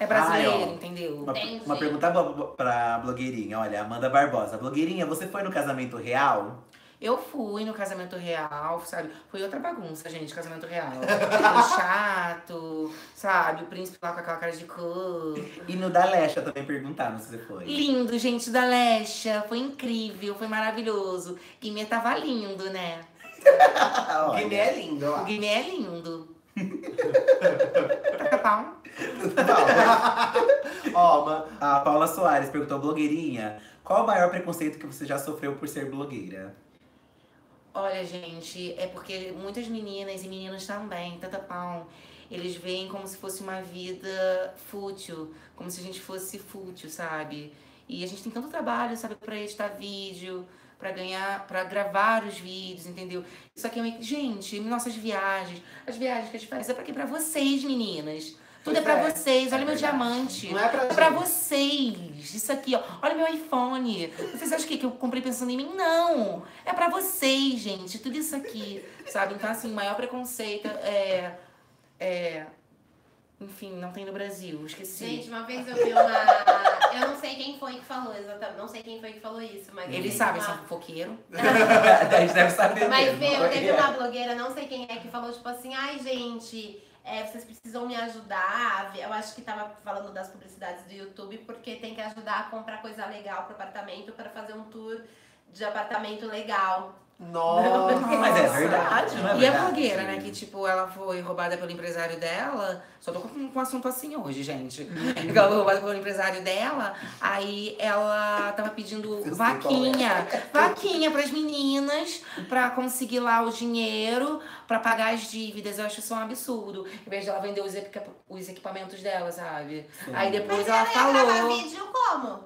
É brasileiro, Ai, entendeu? Uma, uma pergunta boa pra blogueirinha. Olha, Amanda Barbosa. Blogueirinha, você foi no casamento real? Eu fui no casamento real, sabe? Foi outra bagunça, gente, casamento real. Foi chato, sabe? O príncipe lá com aquela cara de cu. E no da Lesha também perguntaram se você foi. Lindo, gente, da Lesha. Foi incrível, foi maravilhoso. Guimê tava lindo, né? O. Guimê é lindo, O ó. Guimê é lindo. Pau. Ó, uma- A Paula Soares perguntou, blogueirinha, qual o maior preconceito que você já sofreu por ser blogueira? Olha, gente, é porque muitas meninas e meninos também, tata pau, eles veem como se fosse uma vida fútil, como se a gente fosse fútil, sabe? E a gente tem tanto trabalho, sabe, pra editar vídeo, pra ganhar, pra gravar os vídeos, entendeu? É uma... Gente, nossas viagens, as viagens que a gente faz é pra quê? Pra vocês, meninas. Tudo é pra é, vocês. Olha é meu verdade. diamante. Não é pra É pra vocês. Isso aqui, ó. Olha meu iPhone. Vocês acham que, que eu comprei pensando em mim? Não. É pra vocês, gente. Tudo isso aqui. Sabe? Então, assim, o maior preconceito é. É. Enfim, não tem no Brasil. Esqueci. Gente, uma vez eu vi uma. Eu não sei quem foi que falou exatamente. Não sei quem foi que falou isso, mas. Eles teve sabem, uma- são fofoqueiro. a gente deve saber Mas mesmo. meu, teve uma blogueira, não sei quem é, que falou, tipo assim, ai gente, é, vocês precisam me ajudar. Eu acho que tava falando das publicidades do YouTube, porque tem que ajudar a comprar coisa legal pro apartamento para fazer um tour de apartamento legal. Nossa. Mas é verdade, não é E a blogueira, né? Que, tipo, ela foi roubada pelo empresário dela. Só tô com com um assunto assim hoje, gente. Que ela foi roubada pelo empresário dela. Aí ela tava pedindo Eu vaquinha. Vaquinha pras meninas pra conseguir lá o dinheiro pra pagar as dívidas. Eu acho isso um absurdo. Em vez de ela vender os, equipa- os equipamentos dela, sabe? Sim. Aí depois Mas ela ela falou. vídeo como?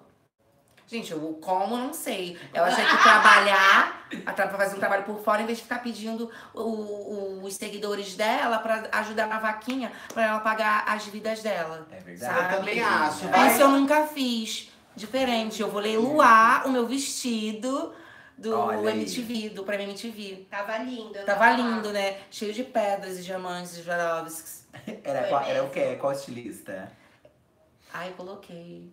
Gente, o como eu não sei. Ela tinha que trabalhar, a tra- fazer um trabalho por fora, em vez de ficar pedindo o- o- os seguidores dela pra ajudar na vaquinha, pra ela pagar as dívidas dela. É Eu verdade. também acho. Vai- Isso eu nunca fiz. Diferente. Eu vou leiloar o meu vestido do Olha aí. MTV, do Prêmio MTV. Tava lindo. eu Tava lindo, né? Cheio de pedras e diamantes e Swarovskis. Era, qual, era o quê? Qual estilista? Ai, coloquei.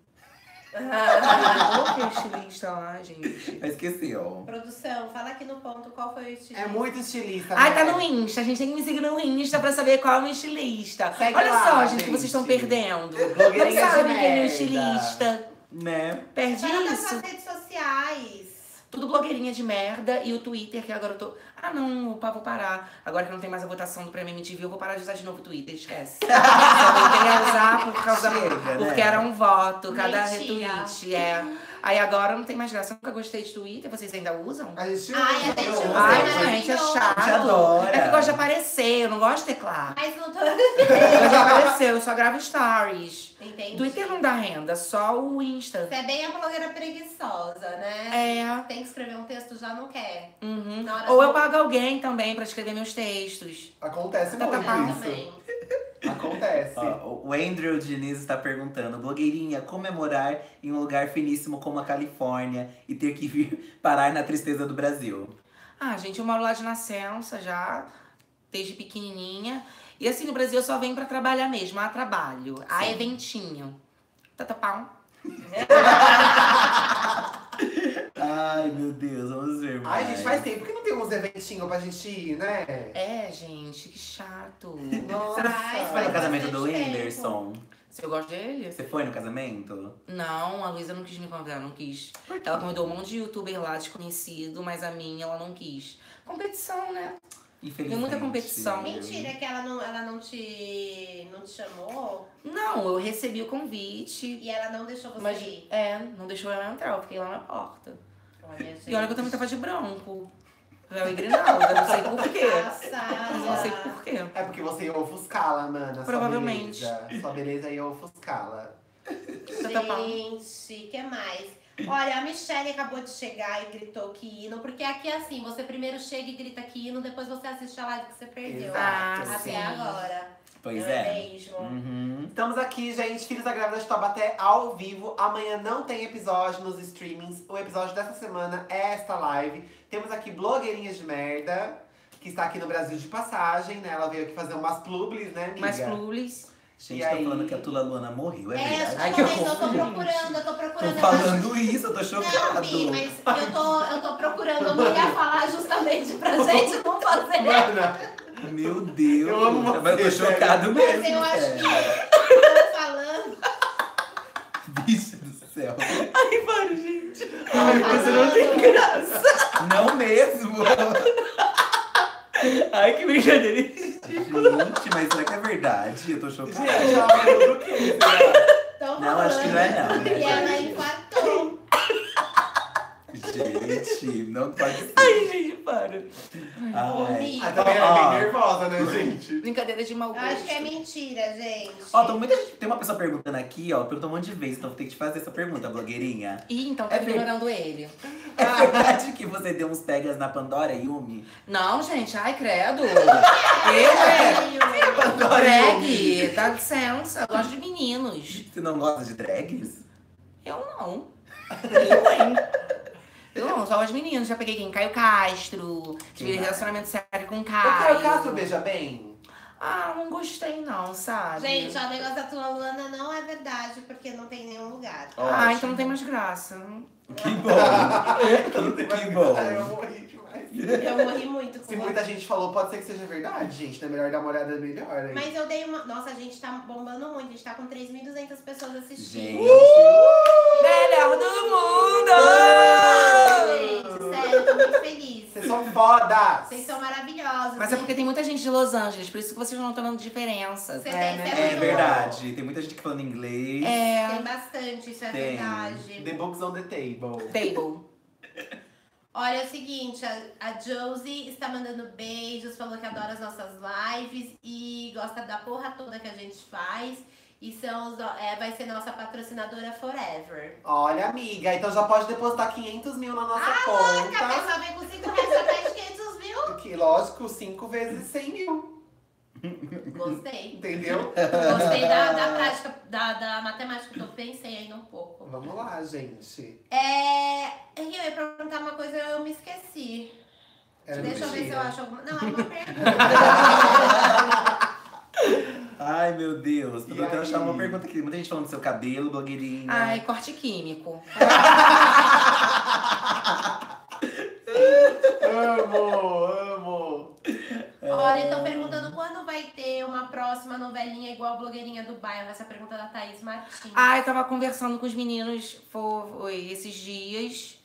Coloquei o estilista lá, gente. Eu esqueci, ó. Produção, fala aqui no ponto qual foi o estilo. É muito estilista. Ai, né? tá no Insta. A gente tem que me seguir no Insta pra saber qual é o estilista. Segue Olha lá, só, gente, que gente. vocês estão perdendo. Não Blogueirinha de sabe quem é meu merda. estilista. Né? Fala das isso. suas redes sociais. Tudo blogueirinha de merda. E o Twitter, que agora eu tô. Ah, não, opa, vou parar. Agora que não tem mais a votação do Prêmio MTV, eu vou parar de usar de novo o Twitter, esquece. Só voltei a usar por causa. Chega, Porque né? era um voto, cada Mentira. retweet. É. Aí agora não tem mais graça. Eu nunca gostei de Twitter, vocês ainda usam? A gente Ai, usa, a gente eu usa. Ai, né? gente, é chato. A gente adora. É que eu gosto de aparecer, eu não gosto de teclar. Mas não tô. Eu gosto de aparecer, eu só gravo stories. Entendi. Twitter não dá renda, só o Insta. Você é bem a blogueira preguiçosa, né? É. Tem que escrever um texto, já não quer. uhum. Ou do- eu pago alguém também pra escrever meus textos. Acontece Tá, tá, muito tá. isso. Também. Acontece. Ó, o Andrew Diniz está perguntando: blogueirinha, comemorar em um lugar finíssimo como a Califórnia e ter que vir parar na tristeza do Brasil. Ah, gente, eu moro lá de nascença já, desde pequenininha. E assim, no Brasil eu só venho pra trabalhar mesmo, a trabalho, a Sim. eventinho. Tatapau. Ai, meu Deus, vamos ver. Ai, gente, faz tempo que não tem uns eventinhos pra gente ir, né? É, gente, que chato. Nossa. Ai, Você foi no casamento do. Whindersson? Se eu gosto dele? Você foi no casamento? Não, a Luísa não quis me convidar, não quis. Ela convidou um monte de youtuber lá desconhecido, mas a minha ela não quis. Competição, né? Infelizmente. muita competição. Mentira que ela não, ela não te, não te chamou Não, eu recebi o convite, e ela não deixou você mas ir. é, não deixou eu entrar, eu fiquei lá na porta. Olha. E olha que eu também tava de branco. Véu e grinalda, não sei por quê. Passada. Não sei por quê. É porque você ia ofuscá-la, mana. sua Provavelmente. beleza. Sua beleza ia ofuscá-la. Gente, que mais? Olha, a Michelle acabou de chegar e gritou que hino, porque aqui é assim, você primeiro chega e grita que hino, depois você assiste a live que você perdeu. Exato. Até sim. agora. Pois Não é. Mesmo. Uhum. Estamos aqui, gente, Filhos da Grávida de Taubaté ao vivo. Amanhã não tem episódio nos streamings. O episódio dessa semana é esta live. Temos aqui blogueirinhas de merda, que está aqui no Brasil de passagem, né? Ela veio aqui fazer umas publis, né, amiga? Mas Plulis. Gente, E tá aí? falando que a Tula Luana morreu, é, É, verdade? eu Ai, tô, que eu tô procurando, eu tô procurando. Tô falando isso, eu tô Não, chocado. Bi, mas eu tô, eu tô procurando, eu não ia falar justamente pra gente não fazer. Mana, Meu Deus. Eu amo você, Mas eu tô chocado mesmo. Mas eu acho sério. que eu tô falando. Bicho do céu. Ai, para, gente. Ai, você não tem graça. Não mesmo. Ai, que brincadeira. Gente, mas será que é verdade? Eu tô chocada. gente? Estão Não, acho que não é não. E ela Né? Gente, não pode ser. Ai, gente, para. Ai. Amiga. A também é bem nervosa, né, gente? Brincadeira de mau Eu gosto. acho que é mentira, gente. Ó, tem muita gente. Tem uma pessoa perguntando aqui, ó, perguntou um monte de vezes, então vou ter que te fazer essa pergunta, blogueirinha. Ih, então tá É verdade. ignorando ele. É verdade que você deu uns pegas na Pandora, Yumi? Não, gente, ai, credo. Eu, é. Pandora Drag, dá licença. Eu gosto de meninos. Você não gosta de drags? Eu não. Eu, hein? Eu não, só os meninos. Já peguei quem? Caio Castro. Tive relacionamento sério com O Caio. Caio Castro beija bem? Ah, não gostei não, sabe? Gente, ó, o negócio da tua Luana não é verdade, porque não tem nenhum lugar. Ah, Ótimo. então não tem mais graça. Que bom. que, que bom. Eu morri muito com Se você. muita gente falou, pode ser que seja verdade, gente. É melhor dar uma olhada melhor, hein? Mas eu dei uma. Nossa, a gente tá bombando muito. A gente tá com 3.200 pessoas assistindo. Gente. Melhor do mundo! Gente, sério, eu tô muito feliz. Vocês são fodas! Vocês são maravilhosos. Mas é porque tem muita gente de Los Angeles, por isso que vocês não estão vendo diferença. Você É, tem, né? É verdade. Tem muita gente que falando inglês. É. Tem bastante, isso é Tem. verdade. The books on the table. Table. Olha, é o seguinte, a, a Josie está mandando beijos, falou que adora as nossas lives e gosta da porra toda que a gente faz. E são os, é, vai ser nossa patrocinadora forever. Olha, amiga, então já pode depositar 500 mil na nossa A conta. pessoa vem com 5 reais já faz 500 mil. Que, lógico, 5 vezes 100 mil. Gostei. Entendeu? Gostei da, da prática, da, da matemática que eu pensei ainda um pouco. Vamos lá, gente. É, eu ia perguntar uma coisa, eu me esqueci. Era Deixa eu ver se eu acho alguma. Não, era uma pergunta. Ai, meu Deus. Tô tentando achar uma pergunta aqui. Muita gente falando do seu cabelo, blogueirinha. Ai, corte químico. Amo, amo. Olha, estão perguntando quando vai ter uma próxima novelinha igual a blogueirinha do bairro. Essa pergunta da Thaís Martins. Ai, tava conversando com os meninos foi, esses dias.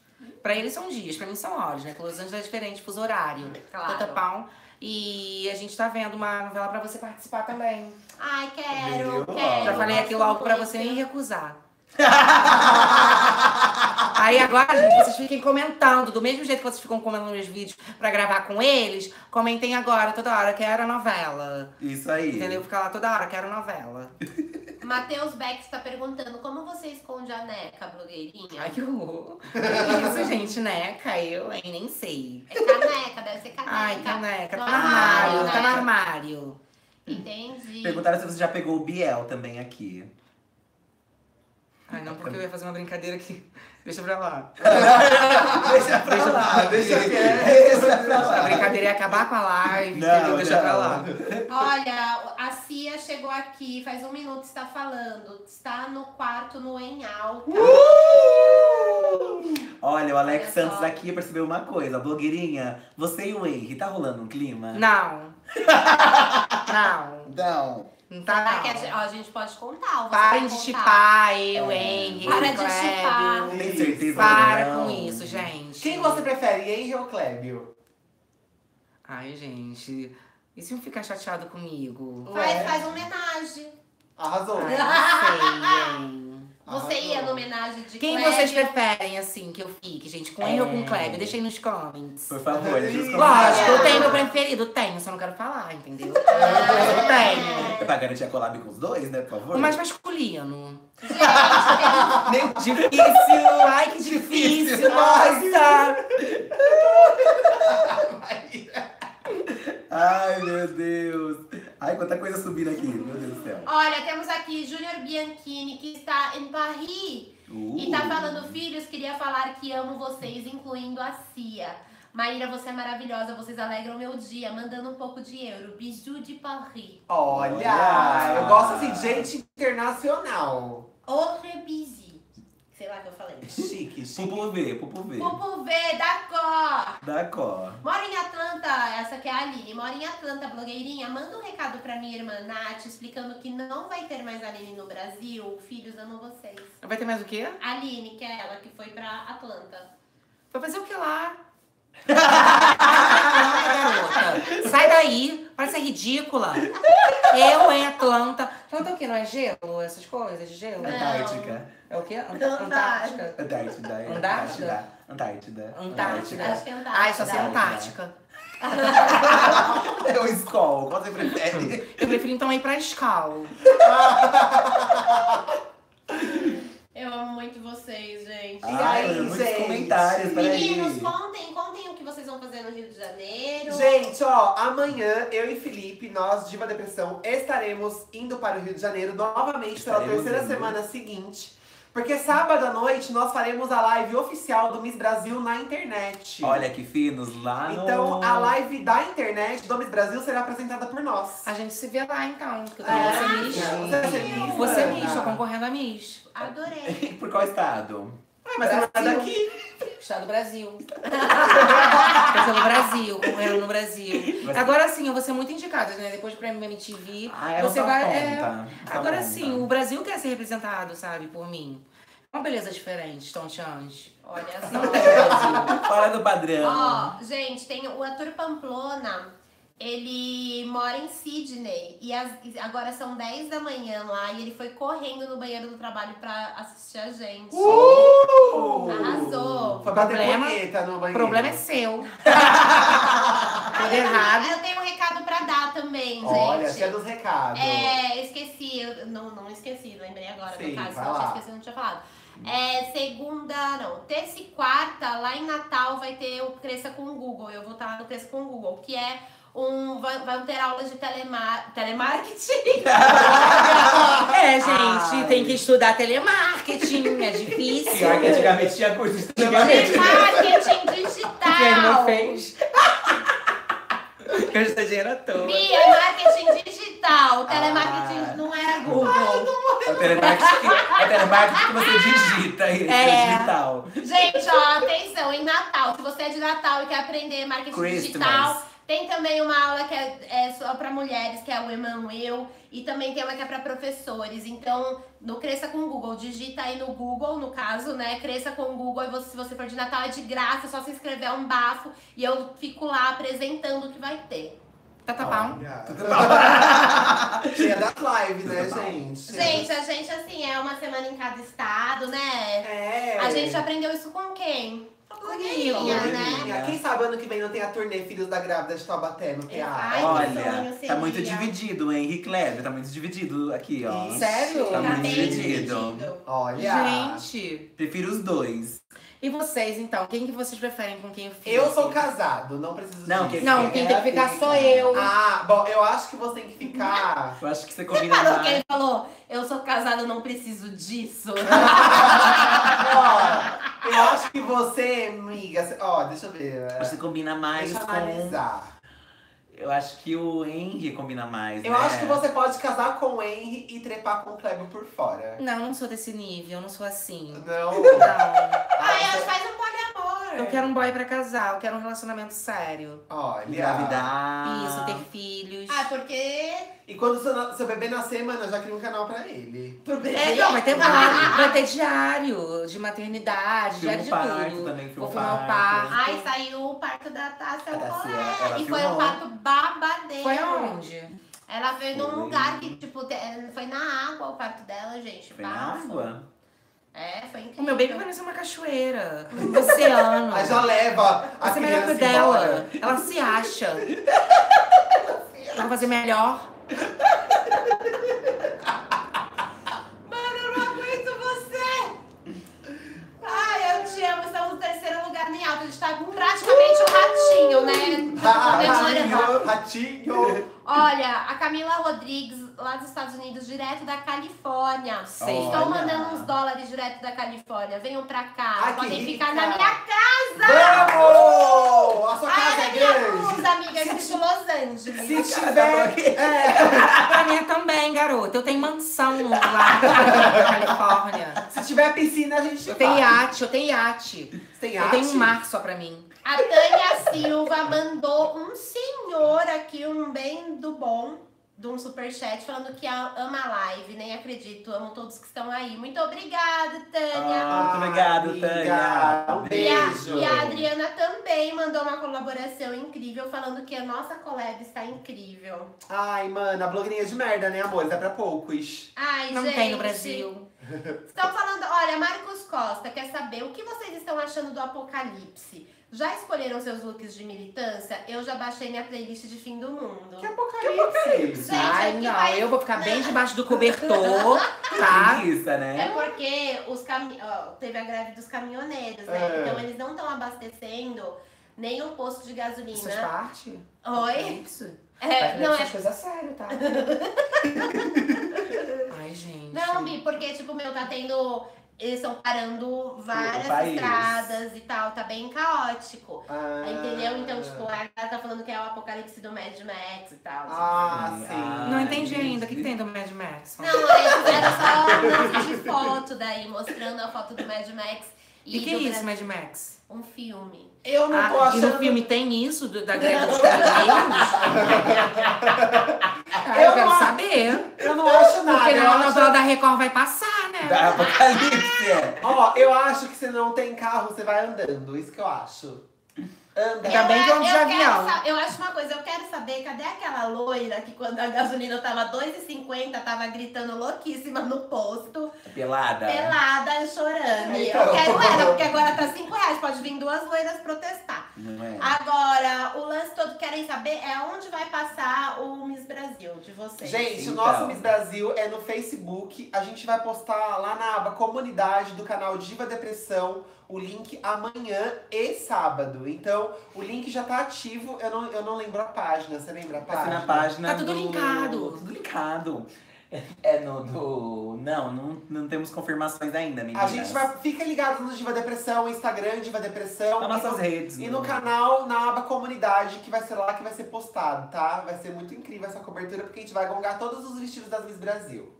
Pra eles são dias, pra mim são horas, né? Que Los Angeles é diferente, fuso horário. Claro. Pau. E a gente tá vendo uma novela pra você participar também. Ai, quero, quero. Já falei aqui logo pra você nem recusar. Aí agora, gente, vocês fiquem comentando. Do mesmo jeito que vocês ficam comentando meus vídeos pra gravar com eles, comentem agora, toda hora, quero novela. Isso aí. Entendeu? Ficar lá toda hora, quero novela. Matheus Beck está perguntando como você esconde a neca, blogueirinha? Ai, que horror. Que Isso, gente, né? Caiu, hein? Nem sei. É caneca, deve ser caneca. Ai, caneca. Tá No armário, armário, tá no né? armário. Entendi. Perguntaram se você já pegou o Biel também aqui. Ai, não, porque eu ia fazer uma brincadeira aqui. Deixa pra lá. Deixa pra lá, deixa quieto. quieto. Deixa pra A lá. brincadeira ia acabar com a live, Não, entendeu? Deixa pra não. lá. Olha, a Cia chegou aqui, faz um minuto está falando. Está no quarto no em alta. Olha, o Alex Olha Santos só. aqui percebeu uma coisa. Blogueirinha, você e o Henry, tá rolando um clima? Não. Não. Não. Não Será tá que a gente, ó, a gente pode contar? Parem vai de chipar eu, É. Henry, Para de chipar. Tem certeza Para não? com isso, gente. Quem você prefere, Henry ou Clébio? Ai, gente. E se não ficar chateado comigo? Faz, Ué. faz homenagem. Arrasou. Ai, não sei. Você Arrasou. ia no homenagem de Quem Clébio? vocês preferem, assim, que eu fique, gente? Com ele ou com É. Clébio? Deixa aí nos comments. Por favor, deixa os Lógico, Lógico, eu É. tenho meu preferido, tenho, só não quero falar, entendeu? Mas eu tenho. É pra garantir a collab com os dois, né, por favor? O mais masculino. Nem Difícil, ai que difícil, nossa! Ai, meu Deus. Ai, quanta coisa subindo aqui, meu Deus do céu. Olha, temos aqui Júnior Bianchini, que está em Paris. Uh. E tá falando, filhos, queria falar que amo vocês, incluindo a Cia. Maíra, você é maravilhosa, vocês alegram meu dia, mandando um pouco de euro. Bijou de Paris. Olha, Olha. eu gosto assim de gente internacional. Autre busy. Sei lá que eu falei. Chique, chique. Pupu V, Pupu V. Pupu V, da cor. Da cor. Mora em Atlanta, essa que é a Aline. Mora em Atlanta, blogueirinha. Manda um recado pra minha irmã Nath, explicando que não vai ter mais Aline no Brasil. Filhos, amo vocês. Vai ter mais o quê? Aline, que é ela que foi pra Atlanta. Vai fazer o que lá? Sai daí. Para ser ridícula. Eu em Atlanta. Atlanta é o quê? Não é gelo? Essas coisas de gelo? Não. Antártica. É o quê? Ant- Antártica. Antártica. Antártida. é Antártida? Antártida. Antártida. Acho que é Antártida. Ai, só sei Antártida. Antártica. É o Skol. Qual você prefere? Eu prefiro então ir pra Escal. Eu amo muito vocês, gente. Ai, aí, muitos gente? comentários, peraí. Meninos, contem, contem o que vocês vão fazer no Rio de Janeiro. Gente, ó, amanhã eu e Felipe, nós, Diva Depressão, estaremos indo para o Rio de Janeiro novamente pela Estaremos terceira indo. semana seguinte. Porque sábado à noite nós faremos a live oficial do Miss Brasil na internet. Olha que finos lá no... Então a live da internet do Miss Brasil será apresentada por nós. A gente se vê lá então. Porque eu É, ser Miss. você vai ser Miss, Você é? Miss, tô concorrendo a Miss. Adorei. Por qual estado? Ah, mas não é daqui. Estado do Brasil. Tô no Brasil, concorrendo no Brasil. Mas- Agora sim, eu vou ser muito indicada, né? Depois do prêmio MTV. Ah, ela você tá vai. é, tá Agora sim, o Brasil quer ser representado, sabe, por mim. Uma beleza diferente, Tom Chance. Olha Brasil. Fora do padrão. Ó, gente, tem o Arthur Pamplona. Ele mora em Sydney e as- agora são 10 da manhã lá e ele foi correndo no banheiro do trabalho pra assistir a gente. Uh! Arrasou. Foi bater Problema- punheta no O banheiro. problema é seu. Tudo errado. eu tenho um recado pra dar também, gente. Olha, cheia dos recados. É, esqueci, eu não, não esqueci, lembrei agora Sim, no caso, eu tinha esquecido, não tinha falado. É, segunda, não, terça e quarta, lá em Natal, vai ter o Cresça com o Google. Eu vou estar no Cresça com o Google, que é um. Vai, vai ter aulas de telemar, telemarketing. É, gente, Ai. tem que estudar telemarketing, é difícil. Pior que antigamente tinha curso de telemarketing. telemarketing Quem não digital. fez? Eu já dinheiro à toa. Bia, marketing digital. Telemarketing Ah. não era Google. É o telemarketing que, é o telemarketing que você digita isso, É. é digital. Gente, ó, atenção, em Natal, se você é de Natal e quer aprender marketing Christmas. digital, tem também uma aula que é, é só pra mulheres, que é o Emanuel, e também tem uma que é pra professores. Então, no Cresça com o Google, digita aí no Google, no caso, né? Cresça com o Google, e você, se você for de Natal é de graça, é só se inscrever, é um bafo, e eu fico lá apresentando o que vai ter. Tá, tá bom. Olha. Cheia das lives, né, gente? Gente, a gente, assim, é uma semana em cada estado, né? É. A gente aprendeu isso com quem? Né? Blogueirinha. Quem sabe ano que vem não tem a turnê Filhos da Grávida de Taubaté no PA. Ai, que Olha, tá muito dividido, hein, Henrique Kleber? Tá muito dividido aqui, ó. Sério? Tá Tá muito dividido. dividido. Olha. Gente. Prefiro os dois. E vocês, então? Quem que vocês preferem com quem eu fico? Eu sou casado, não preciso Não, disso. quem- Não, quem tem que ficar sou eu. Ah, bom, eu acho que você tem que ficar. Eu acho que você combina que mais. ele falou, eu sou casado, eu não preciso disso. Ó, eu acho que você, amiga. Ó, deixa eu ver. Você combina mais Deixa eu com. analisar. Eu acho que o Henry combina mais. Eu né? acho que você pode casar com o Henry e trepar com o Kleber por fora. Não, eu não sou desse nível, eu não sou assim. Não. Não. Ai, acho que faz um poliamor. Eu quero um boy pra casar, eu quero um relacionamento sério. Olha. Engravidar. Isso, ter filhos. Ah, porque... E quando seu, seu bebê nascer, mano, eu já cria um canal pra ele. Por bebê. É, não, vai ter, vai, vai ter diário de maternidade, Filma diário de parto tudo. também, filma Vou filmar o parto. parto. Ai, saiu o parto da Tássia A Tássia, Colé. ela E foi um parto babadeiro. Foi aonde? Ela veio num Foi. lugar que, tipo, te- foi na água o parto dela, gente. Foi na Bafo. água? É, foi incrível. O meu baby vai nascer uma cachoeira, um oceano. Aí já leva a Vai melhor o criança embora. dela. Ela se acha. Eu vou fazer melhor. Mano, eu não aguento você! Ai, eu te amo. Estamos no terceiro lugar em alta. A gente tá com praticamente um ratinho, né? Ratinho, ratinho. Olha, a Camila Rodrigues, lá dos Estados Unidos, direto da Califórnia. Sim. Estou Olha. mandando uns dólares direto da Califórnia. Venham pra cá. Ai, que Podem rica. ficar na minha casa. Vamos! A sua Ai, casa é grande. amiga. Eu de Los Angeles. Se tiver. É, Pra mim também, garota. Eu tenho mansão lá na Califórnia. se tiver piscina, a gente Eu tenho iate, eu tenho iate. Tem Eu arte? tenho um mar só pra mim. A Tânia Silva mandou um senhor aqui, um bem do bom. De um superchat falando que a- ama a live, nem acredito, amo todos que estão aí. Muito obrigada, Tânia. Ah, muito obrigado, amiga, Tânia. Um E a, beijo. e a Adriana também mandou uma colaboração incrível, falando que a nossa collab está incrível. Ai, mano, a blogueirinha de merda, né, amores? É pra poucos. Ai, Não gente. tem no Brasil. Estão falando, olha, Marcos Costa quer saber o que vocês estão achando do Apocalipse. Já escolheram seus looks de militância? Eu já baixei minha playlist de fim do mundo. Que apocalipse. Gente, Ai, é que não, vai- eu vou ficar bem debaixo do cobertor, tá? Preguiça, É né? porque os cami... ó, teve a greve dos caminhoneiros, né? É. Então eles não estão abastecendo nenhum posto de Isso faz gasolina. parte? Oi? Isso. É, não, é coisa séria, tá? Ai, gente. Não, Bi, porque, tipo, meu, tá tendo. Eles estão parando várias país. estradas e tal, tá bem caótico. Ah, Entendeu? Então, tipo, a galera tá falando que é o apocalipse do Mad Max e tal. Ah, Sim. sim. Não entendi ainda. O que, que tem do Mad Max? Não, eles fizeram só um de foto daí, mostrando a foto do Mad Max. E que do é isso, Mad Max? Um filme. Eu não tô Ah, e achando. no filme tem isso do- da greve dos? Ah, Eu quero não- saber. Eu não acho nada. Porque na acho- novela da Record vai passar, né? Da Apocalipse. É. Ó, eu acho que se não tem carro, você vai andando. Isso que eu acho. Anda. Ainda bem que eu de quero avião. eu acho uma coisa, eu quero saber, cadê aquela loira que quando a gasolina tava 2,50, tava gritando louquíssima no posto, Pelada. pelada e chorando. Então. Eu quero ela, porque agora tá 5 reais, pode vir duas loiras protestar. Não é? Agora, o lance todo que querem saber é onde vai passar o Miss Brasil de vocês. Gente, o Então. nosso Miss Brasil é no Facebook. A gente vai postar lá na aba comunidade do canal Diva Depressão o link amanhã e sábado. Então, o link já tá ativo. Eu não, eu não lembro a página. Você lembra a Assim, página? na página. Tá tudo do- linkado. Tudo linkado. É no do. Não, não, não temos confirmações ainda, meninas. A gente vai. Fica ligado no Diva Depressão, Instagram Diva Depressão. Nas nossas no- redes. E né? no canal, na aba comunidade, que vai ser lá que vai ser postado, tá? Vai ser muito incrível essa cobertura, porque a gente vai gongar todos os vestidos das Miss Brasil.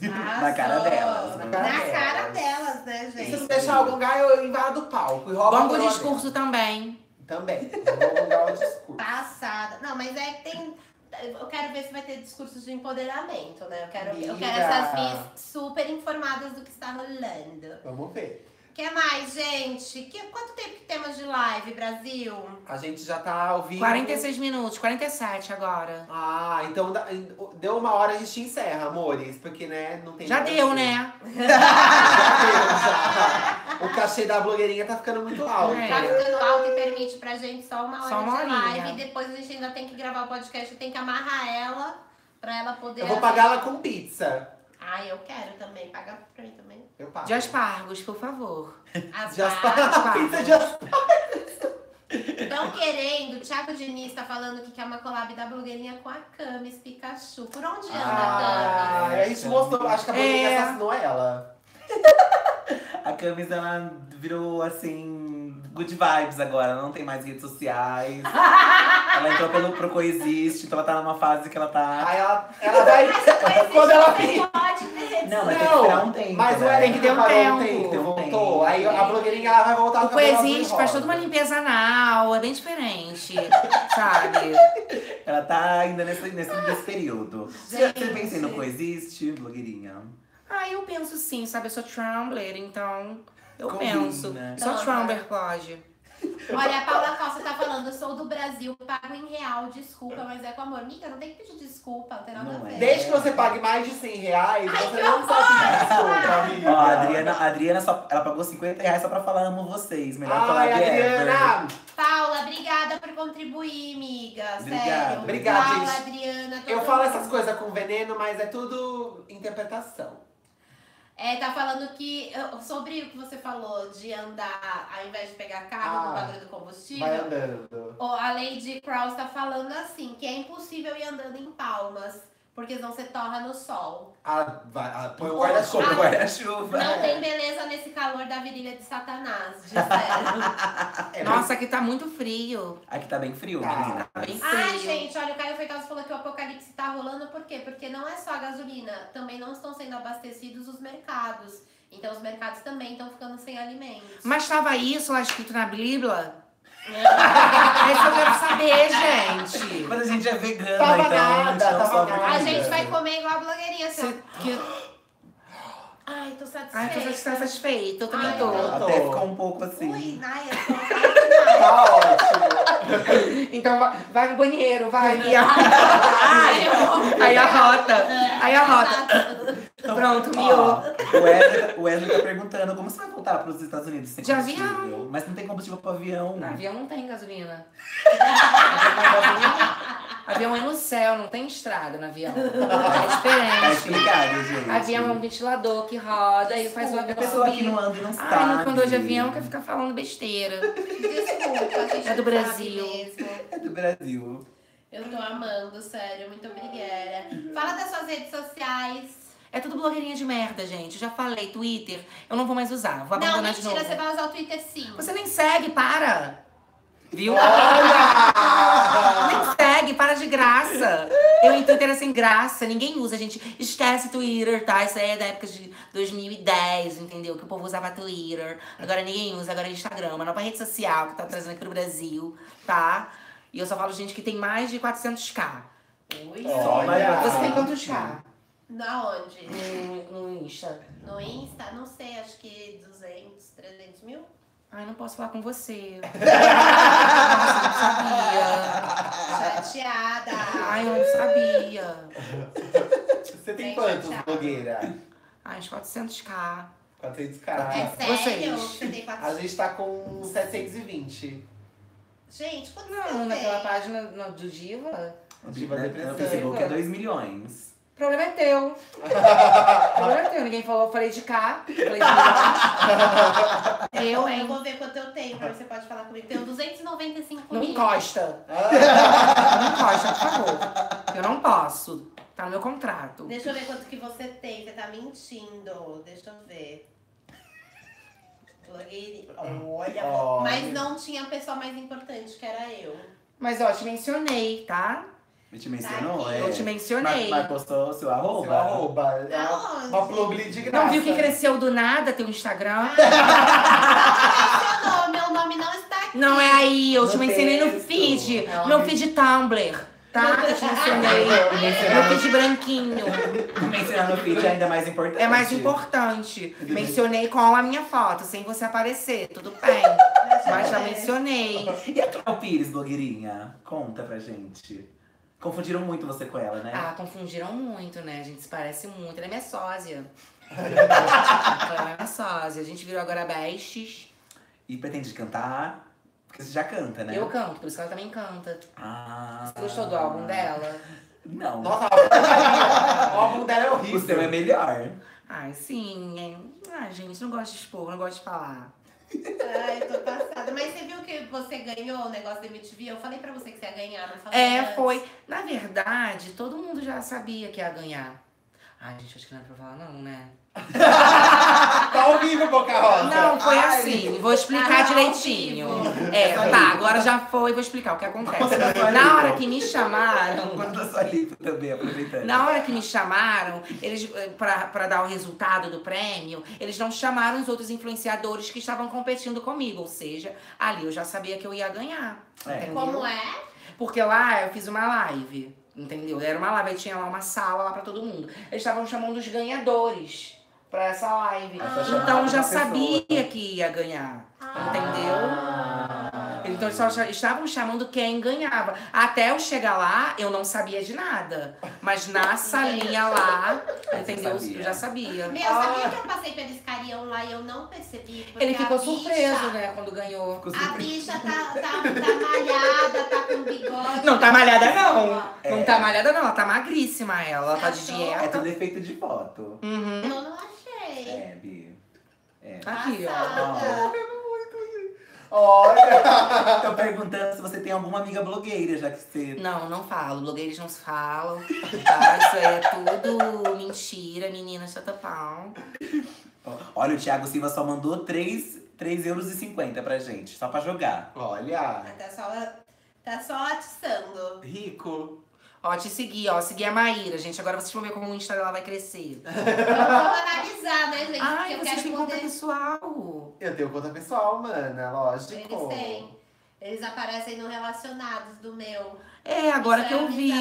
Na cara Arrasou. delas, Na na cara cara delas. delas, né, E se gente? não deixar eu gongar, eu invado o palco e roubo com o discurso também. Também. O discurso. Passada. Não, mas é que tem. Eu quero ver se vai ter discursos de empoderamento, né? Eu quero, eu Amiga. quero essas Miss super informadas do que está rolando. Vamos ver. O que mais, gente? Que, quanto tempo que temos de live, Brasil? A gente já tá ao vivo. 46 minutos, 47 agora. Ah, então dá- deu uma hora a gente encerra, amores. Porque, né, não tem Já nada a deu, ver. né? Já deu, já. O cachê da blogueirinha tá ficando muito alto. É. Tá ficando alto e permite pra gente só uma hora Só uma de horinha. live. E depois a gente ainda tem que gravar o podcast, tem que amarrar ela pra ela poder. Eu vou pagar ela com pizza. Ah, eu quero também. Paga pra mim também. Eu pago. De aspargos, por favor. As De aspargos. Pizza de aspargos. Estão querendo, o Thiago Diniz tá falando que quer uma collab da blogueirinha com a Camis Pikachu. Por onde anda a Ah, a gente mostrou, acho que a blogueirinha É. assassinou ela. A camisa ela virou assim. Good vibes agora, não tem mais redes sociais. ela entrou pelo pro Coexiste, então ela tá numa fase que ela tá. Aí ela, ela vai. Quando ela ter Não, mas tem que esperar um tempo. Mas né? Tem que ter um tempo. tempo, Tem um voltou. tempo. Aí a blogueirinha ela vai voltar O Coexiste faz toda uma limpeza anal, é bem diferente, sabe? Ela tá ainda nesse, nesse, nesse período. Você Gente. você pensa em no Coexiste, blogueirinha? Ah, eu penso sim, sabe? Eu sou Trumbler, então eu Combina. penso. Só Então, Trumbler pode. Olha, a Paula Costa tá falando, eu sou do Brasil, pago em real, desculpa, mas é com amor. Mica, não tem que pedir desculpa, não tem nada Não a é. ver. Desde que você pague mais de 100 reais, você não sabe pedir desculpa, amiga. Ó, a Adriana, a Adriana só, ela pagou 50 reais só pra falar amo vocês. Melhor Ai, collab ever. Adriana! Paula, obrigada por contribuir, amiga. Obrigado. Sério. Obrigado, Paula, gente. Adriana, Eu falo mundo. essas coisas com veneno, mas é tudo interpretação. É, tá falando que sobre o que você falou de andar ao invés de pegar carro Ah, no bagulho do Vai combustível. andando. ó, A Lady Cross tá falando assim, que é impossível ir andando em palmas, porque senão você torra no sol. Ah, vai, ah, põe o guarda-chuva. o guarda-chuva. Não tem beleza nesse calor da virilha de Satanás, disseram. É, Nossa, aqui tá muito frio. Aqui tá bem frio, Tá. menina. Tá bem frio. Ai, gente, olha, o Caio Feitosa falou que o apocalipse tá rolando, por quê? Porque não é só a gasolina, também não estão sendo abastecidos os mercados. Então os mercados também estão ficando sem alimentos. Mas tava isso lá escrito na Bíblia? É isso que eu quero saber, gente. Mas a gente é vegana, Tava então a gente nada, não tava nada. A gente vai comer igual a blogueirinha, assim. Que- Ai, tô satisfeita. Ai, tô satisfeita, satisfeita. Eu também Ai, tô. Até ficou um pouco assim. Ui, ai, eu tô ai, Tá ótimo. Então vai, vai no banheiro, vai. E a- Ai, eu- Aí a rota. Aí a rota. Pronto, Ó, miou. o Wesley, o Wesley tá perguntando como você vai voltar pros Estados Unidos sem De combustível? avião. Mas não tem combustível pro avião. No avião não tem gasolina. avião, avião é no céu, não tem estrada no avião. É Tá diferente. explicado, gente. Avião é um ventilador que roda e faz o A avião pessoa que não anda e não sabe. Ai, nunca andou de avião quer ficar falando besteira. Desculpa, a gente É do não Brasil. mesmo. É do Brasil. Eu tô amando, sério. Muito obrigada. Fala das suas redes sociais. É tudo blogueirinha de merda, gente. Eu já falei, Twitter, eu não vou mais usar. Vou Não, abandonar de mentira, novo. você vai usar o Twitter sim. Você nem segue, para! Viu? Olha! Nem segue, para de graça. Eu em Twitter é sem graça, ninguém usa, gente. Esquece Twitter, tá? Isso aí é da época de 2010, entendeu? Que o povo usava Twitter. Agora ninguém usa, agora é Instagram. Uma nova rede social que tá trazendo aqui pro Brasil, tá? E eu só falo gente que tem mais de 400k. Ui, Olha. Você tem quantos K? Na onde? No, no Insta. No Insta? Não sei, acho que 200, 300 mil? Ai, não posso falar com você. Nossa, não sabia. Chateada. Ai, eu não sabia. Você tem quantos, chateado. blogueira? Ai, uns 400k. 400k. É sério? Vocês? Você tem A 400? gente tá com 720. Gente, quanto Não, você naquela tem? página no- do Diva. Diva No depressiva. Facebook é 2 milhões. O problema é teu. O problema é teu. Ninguém falou, eu falei de cá. Falei de lá. Eu, Eu hein? vou ver quanto eu tenho, pra você pode falar comigo. Tenho 295 Não mil. encosta. Ah, Não encosta, por favor. Eu não posso. Tá no meu contrato. Deixa eu ver quanto que você tem. Você tá mentindo. Deixa eu ver. Blogueirinha. Olha. Olha. Mas não tinha a pessoa mais importante, que era eu. Mas ó, te mencionei, tá? Eu te mencionou? Tá é. Eu te mencionei. Mas, mas postou seu arroba? Seu arroba. É uma, uma publi de graça. Não viu que cresceu do nada teu Instagram? Nome, meu nome não está aqui. Não é aí, eu te No mencionei no texto. feed. Ela Meu me- feed Tumblr, tá? Eu te mencionei. Meu feed branquinho. Mencionar no feed é ainda mais importante. É mais importante. Mencionei com a minha foto, sem você aparecer, tudo bem. Mas já mencionei. E a Cléo Pires, blogueirinha? Conta pra gente. Confundiram muito você com ela, né? Ah, confundiram muito, né? A gente se parece muito. Ela é minha sósia. Ela é minha sósia. A gente virou agora bestes. E pretende cantar? Porque você já canta, né? Eu canto, por isso que ela também canta. Ah. Você gostou do álbum dela? Não. Nossa, o álbum dela é horrível. o seu é melhor. Ai, sim. Ai, gente, não gosto de expor, não gosto de falar. Ai, tô passada. Mas você viu que você ganhou o negócio da MTV? Eu falei pra você que você ia ganhar, não falei É, antes. foi. Na verdade, todo mundo já sabia que ia ganhar. Ai, gente, acho que não é pra falar, não, né? Tá ao vivo, Boca Rosa. Não, foi Ai. assim. Vou explicar Ah, direitinho. É, tá, agora já foi, vou explicar o que acontece. Sua Na hora que me chamaram, sua também, aproveitando. na hora que me chamaram, eles eh, pra, pra dar o resultado do prêmio, eles não chamaram os outros influenciadores que estavam competindo comigo. Ou seja, ali eu já sabia que eu ia ganhar. É. Como é? Porque lá eu fiz uma live, entendeu? Era uma live, aí tinha lá uma sala lá pra todo mundo. Eles estavam chamando os ganhadores pra essa live. Ah, então eu já uma pessoa. sabia que ia ganhar. Entendeu? Ah. Então eles só estavam chamando quem ganhava. Até eu chegar lá, eu não sabia de nada. Mas na salinha lá, entendeu? sabia. Eu já sabia. Meu, sabia que eu passei pelo escarião lá e eu não percebi? Ele ficou bicha- surpreso, né, quando ganhou. A bicha tá, tá, tá malhada, tá com bigode. Não tá malhada, não. É. Não tá malhada, não. Ela tá magríssima, ela. Ela tá de Achou? É dieta. tudo efeito de foto. Uhum. Eu não achei. É, Bi. É. Aqui, ó. Olha. Tô perguntando se você tem alguma amiga blogueira, já que você. Não, não falo. Blogueiros não se falam. Tá? Isso aí é tudo mentira, menina chata pau. Olha, o Thiago Silva só mandou 3, 3 euros e 50 pra gente, só pra jogar. Olha. Tá só, tá só atiçando. Rico. Ó, te segui, ó. Segui a Maíra, gente. Agora vocês vão ver como o Insta dela vai crescer. Vamos analisar, né, gente? Ai, Porque eu vocês quero têm conta poder... pessoal. Eu tenho conta pessoal, mana, lógico. Eles têm. Eles aparecem no Relacionados do meu. É, agora Isso que é eu vi.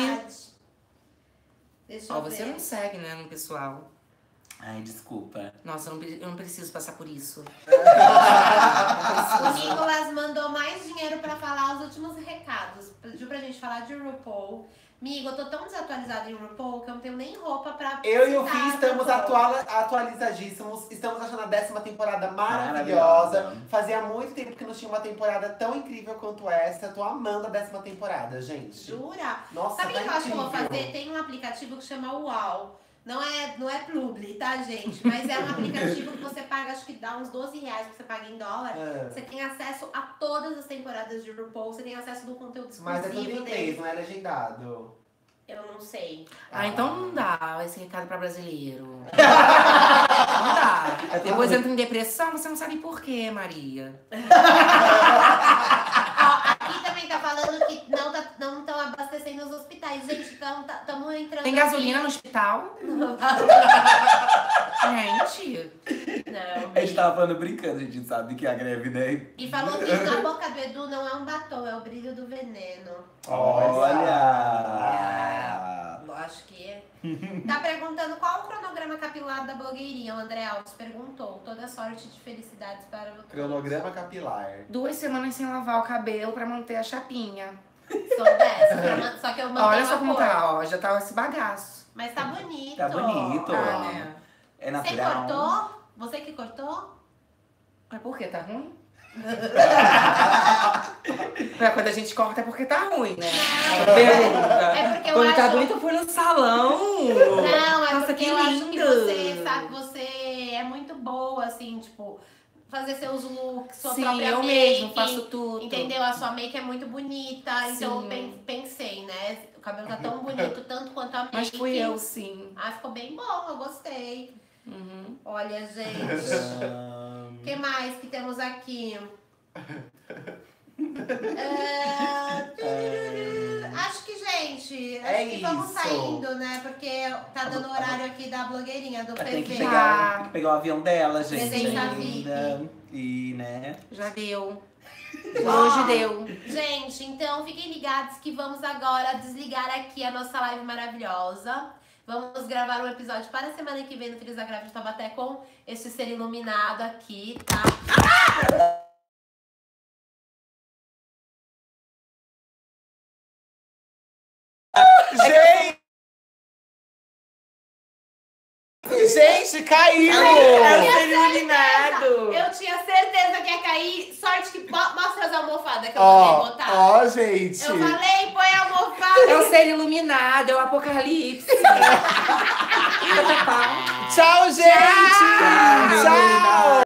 Deixa Ó, eu você não segue, né, no pessoal. Ai, desculpa. Nossa, eu não, eu não preciso passar por isso. O Nicolas mandou mais dinheiro pra falar os últimos recados. Pediu pra gente falar de RuPaul. Migo, eu tô tão desatualizada em RuPaul que eu não tenho nem roupa pra. Eu e o Fih estamos atuala- atualizadíssimos. Estamos achando a décima temporada maravilhosa. Maravilhosa. Fazia muito tempo que não tinha uma temporada tão incrível quanto essa. Tô amando a décima temporada, gente. Jura? Nossa, Sabe o tá que eu acho que eu vou fazer? Tem um aplicativo que chama UAU. Não é, não é publi, tá, gente? Mas é um aplicativo que você paga, acho que dá uns 12 reais que você paga em dólar. É. Você tem acesso a todas as temporadas de RuPaul, você tem acesso do conteúdo Mas é tudo em exclusivo inglês, dele. não é legendado. Eu não sei. Ah, então não dá esse recado pra brasileiro. não dá. É Depois entra em depressão, você não sabe por quê, Maria. abastecendo os hospitais. Gente, então estamos entrando. Tem aqui- gasolina no hospital? Gente. Não. A gente tava falando brincando, a gente sabe que a greve, né? E falou que na boca do Edu não é um batom, é o brilho do veneno. Olha! Eu acho que é. Tá perguntando qual o cronograma capilar da blogueirinha. O André Alves perguntou. Toda sorte de felicidades para você. Cronograma capilar. Duas semanas sem lavar o cabelo pra manter a chapinha. Sou dessa. Só que eu mantenho Olha só a como cor. tá, ó. Já tá esse bagaço. Mas tá bonito. Tá bonito. Ah, né? Você É natural. cortou? Você que cortou? Mas por que? Tá ruim? Pra quando a gente corta é porque tá ruim, né? Pergunta. É porque eu Quando tá acho- bonito, eu fui no salão. Não, é Nossa, porque que eu acho que lindo. você, sabe, você é muito boa, assim, tipo, fazer seus looks, sua Sim, própria eu make. mesmo faço tudo. Entendeu? A sua make é muito bonita, então eu Sim. pen- pensei, né? O cabelo tá tão bonito, tanto quanto a make. Mas fui eu, sim. Ah, ficou bem bom, eu gostei. Uhum. Olha, gente. O que mais que temos aqui? É, tururu. Acho que, gente, acho É que vamos isso. saindo, né? Porque tá dando horário aqui da blogueirinha, do Tem que, presente. pegar, tem que pegar o avião dela, gente. Presença Linda. E, né? Já deu. Hoje deu. Gente, então fiquem ligados que vamos agora desligar aqui a nossa live maravilhosa. Vamos gravar um episódio para a semana que vem no Filhos da Grávida de Taubaté com esse ser iluminado aqui, tá? Gente! Gente, caiu! Caiu, é ser iluminado. Eu tinha certeza que ia cair. Sorte que bo- mostra as almofadas que eu Ó, vou botar. ó, gente. Eu falei, põe a almofada. É o ser iluminado, é o apocalipse. Tchau, gente! Tchau.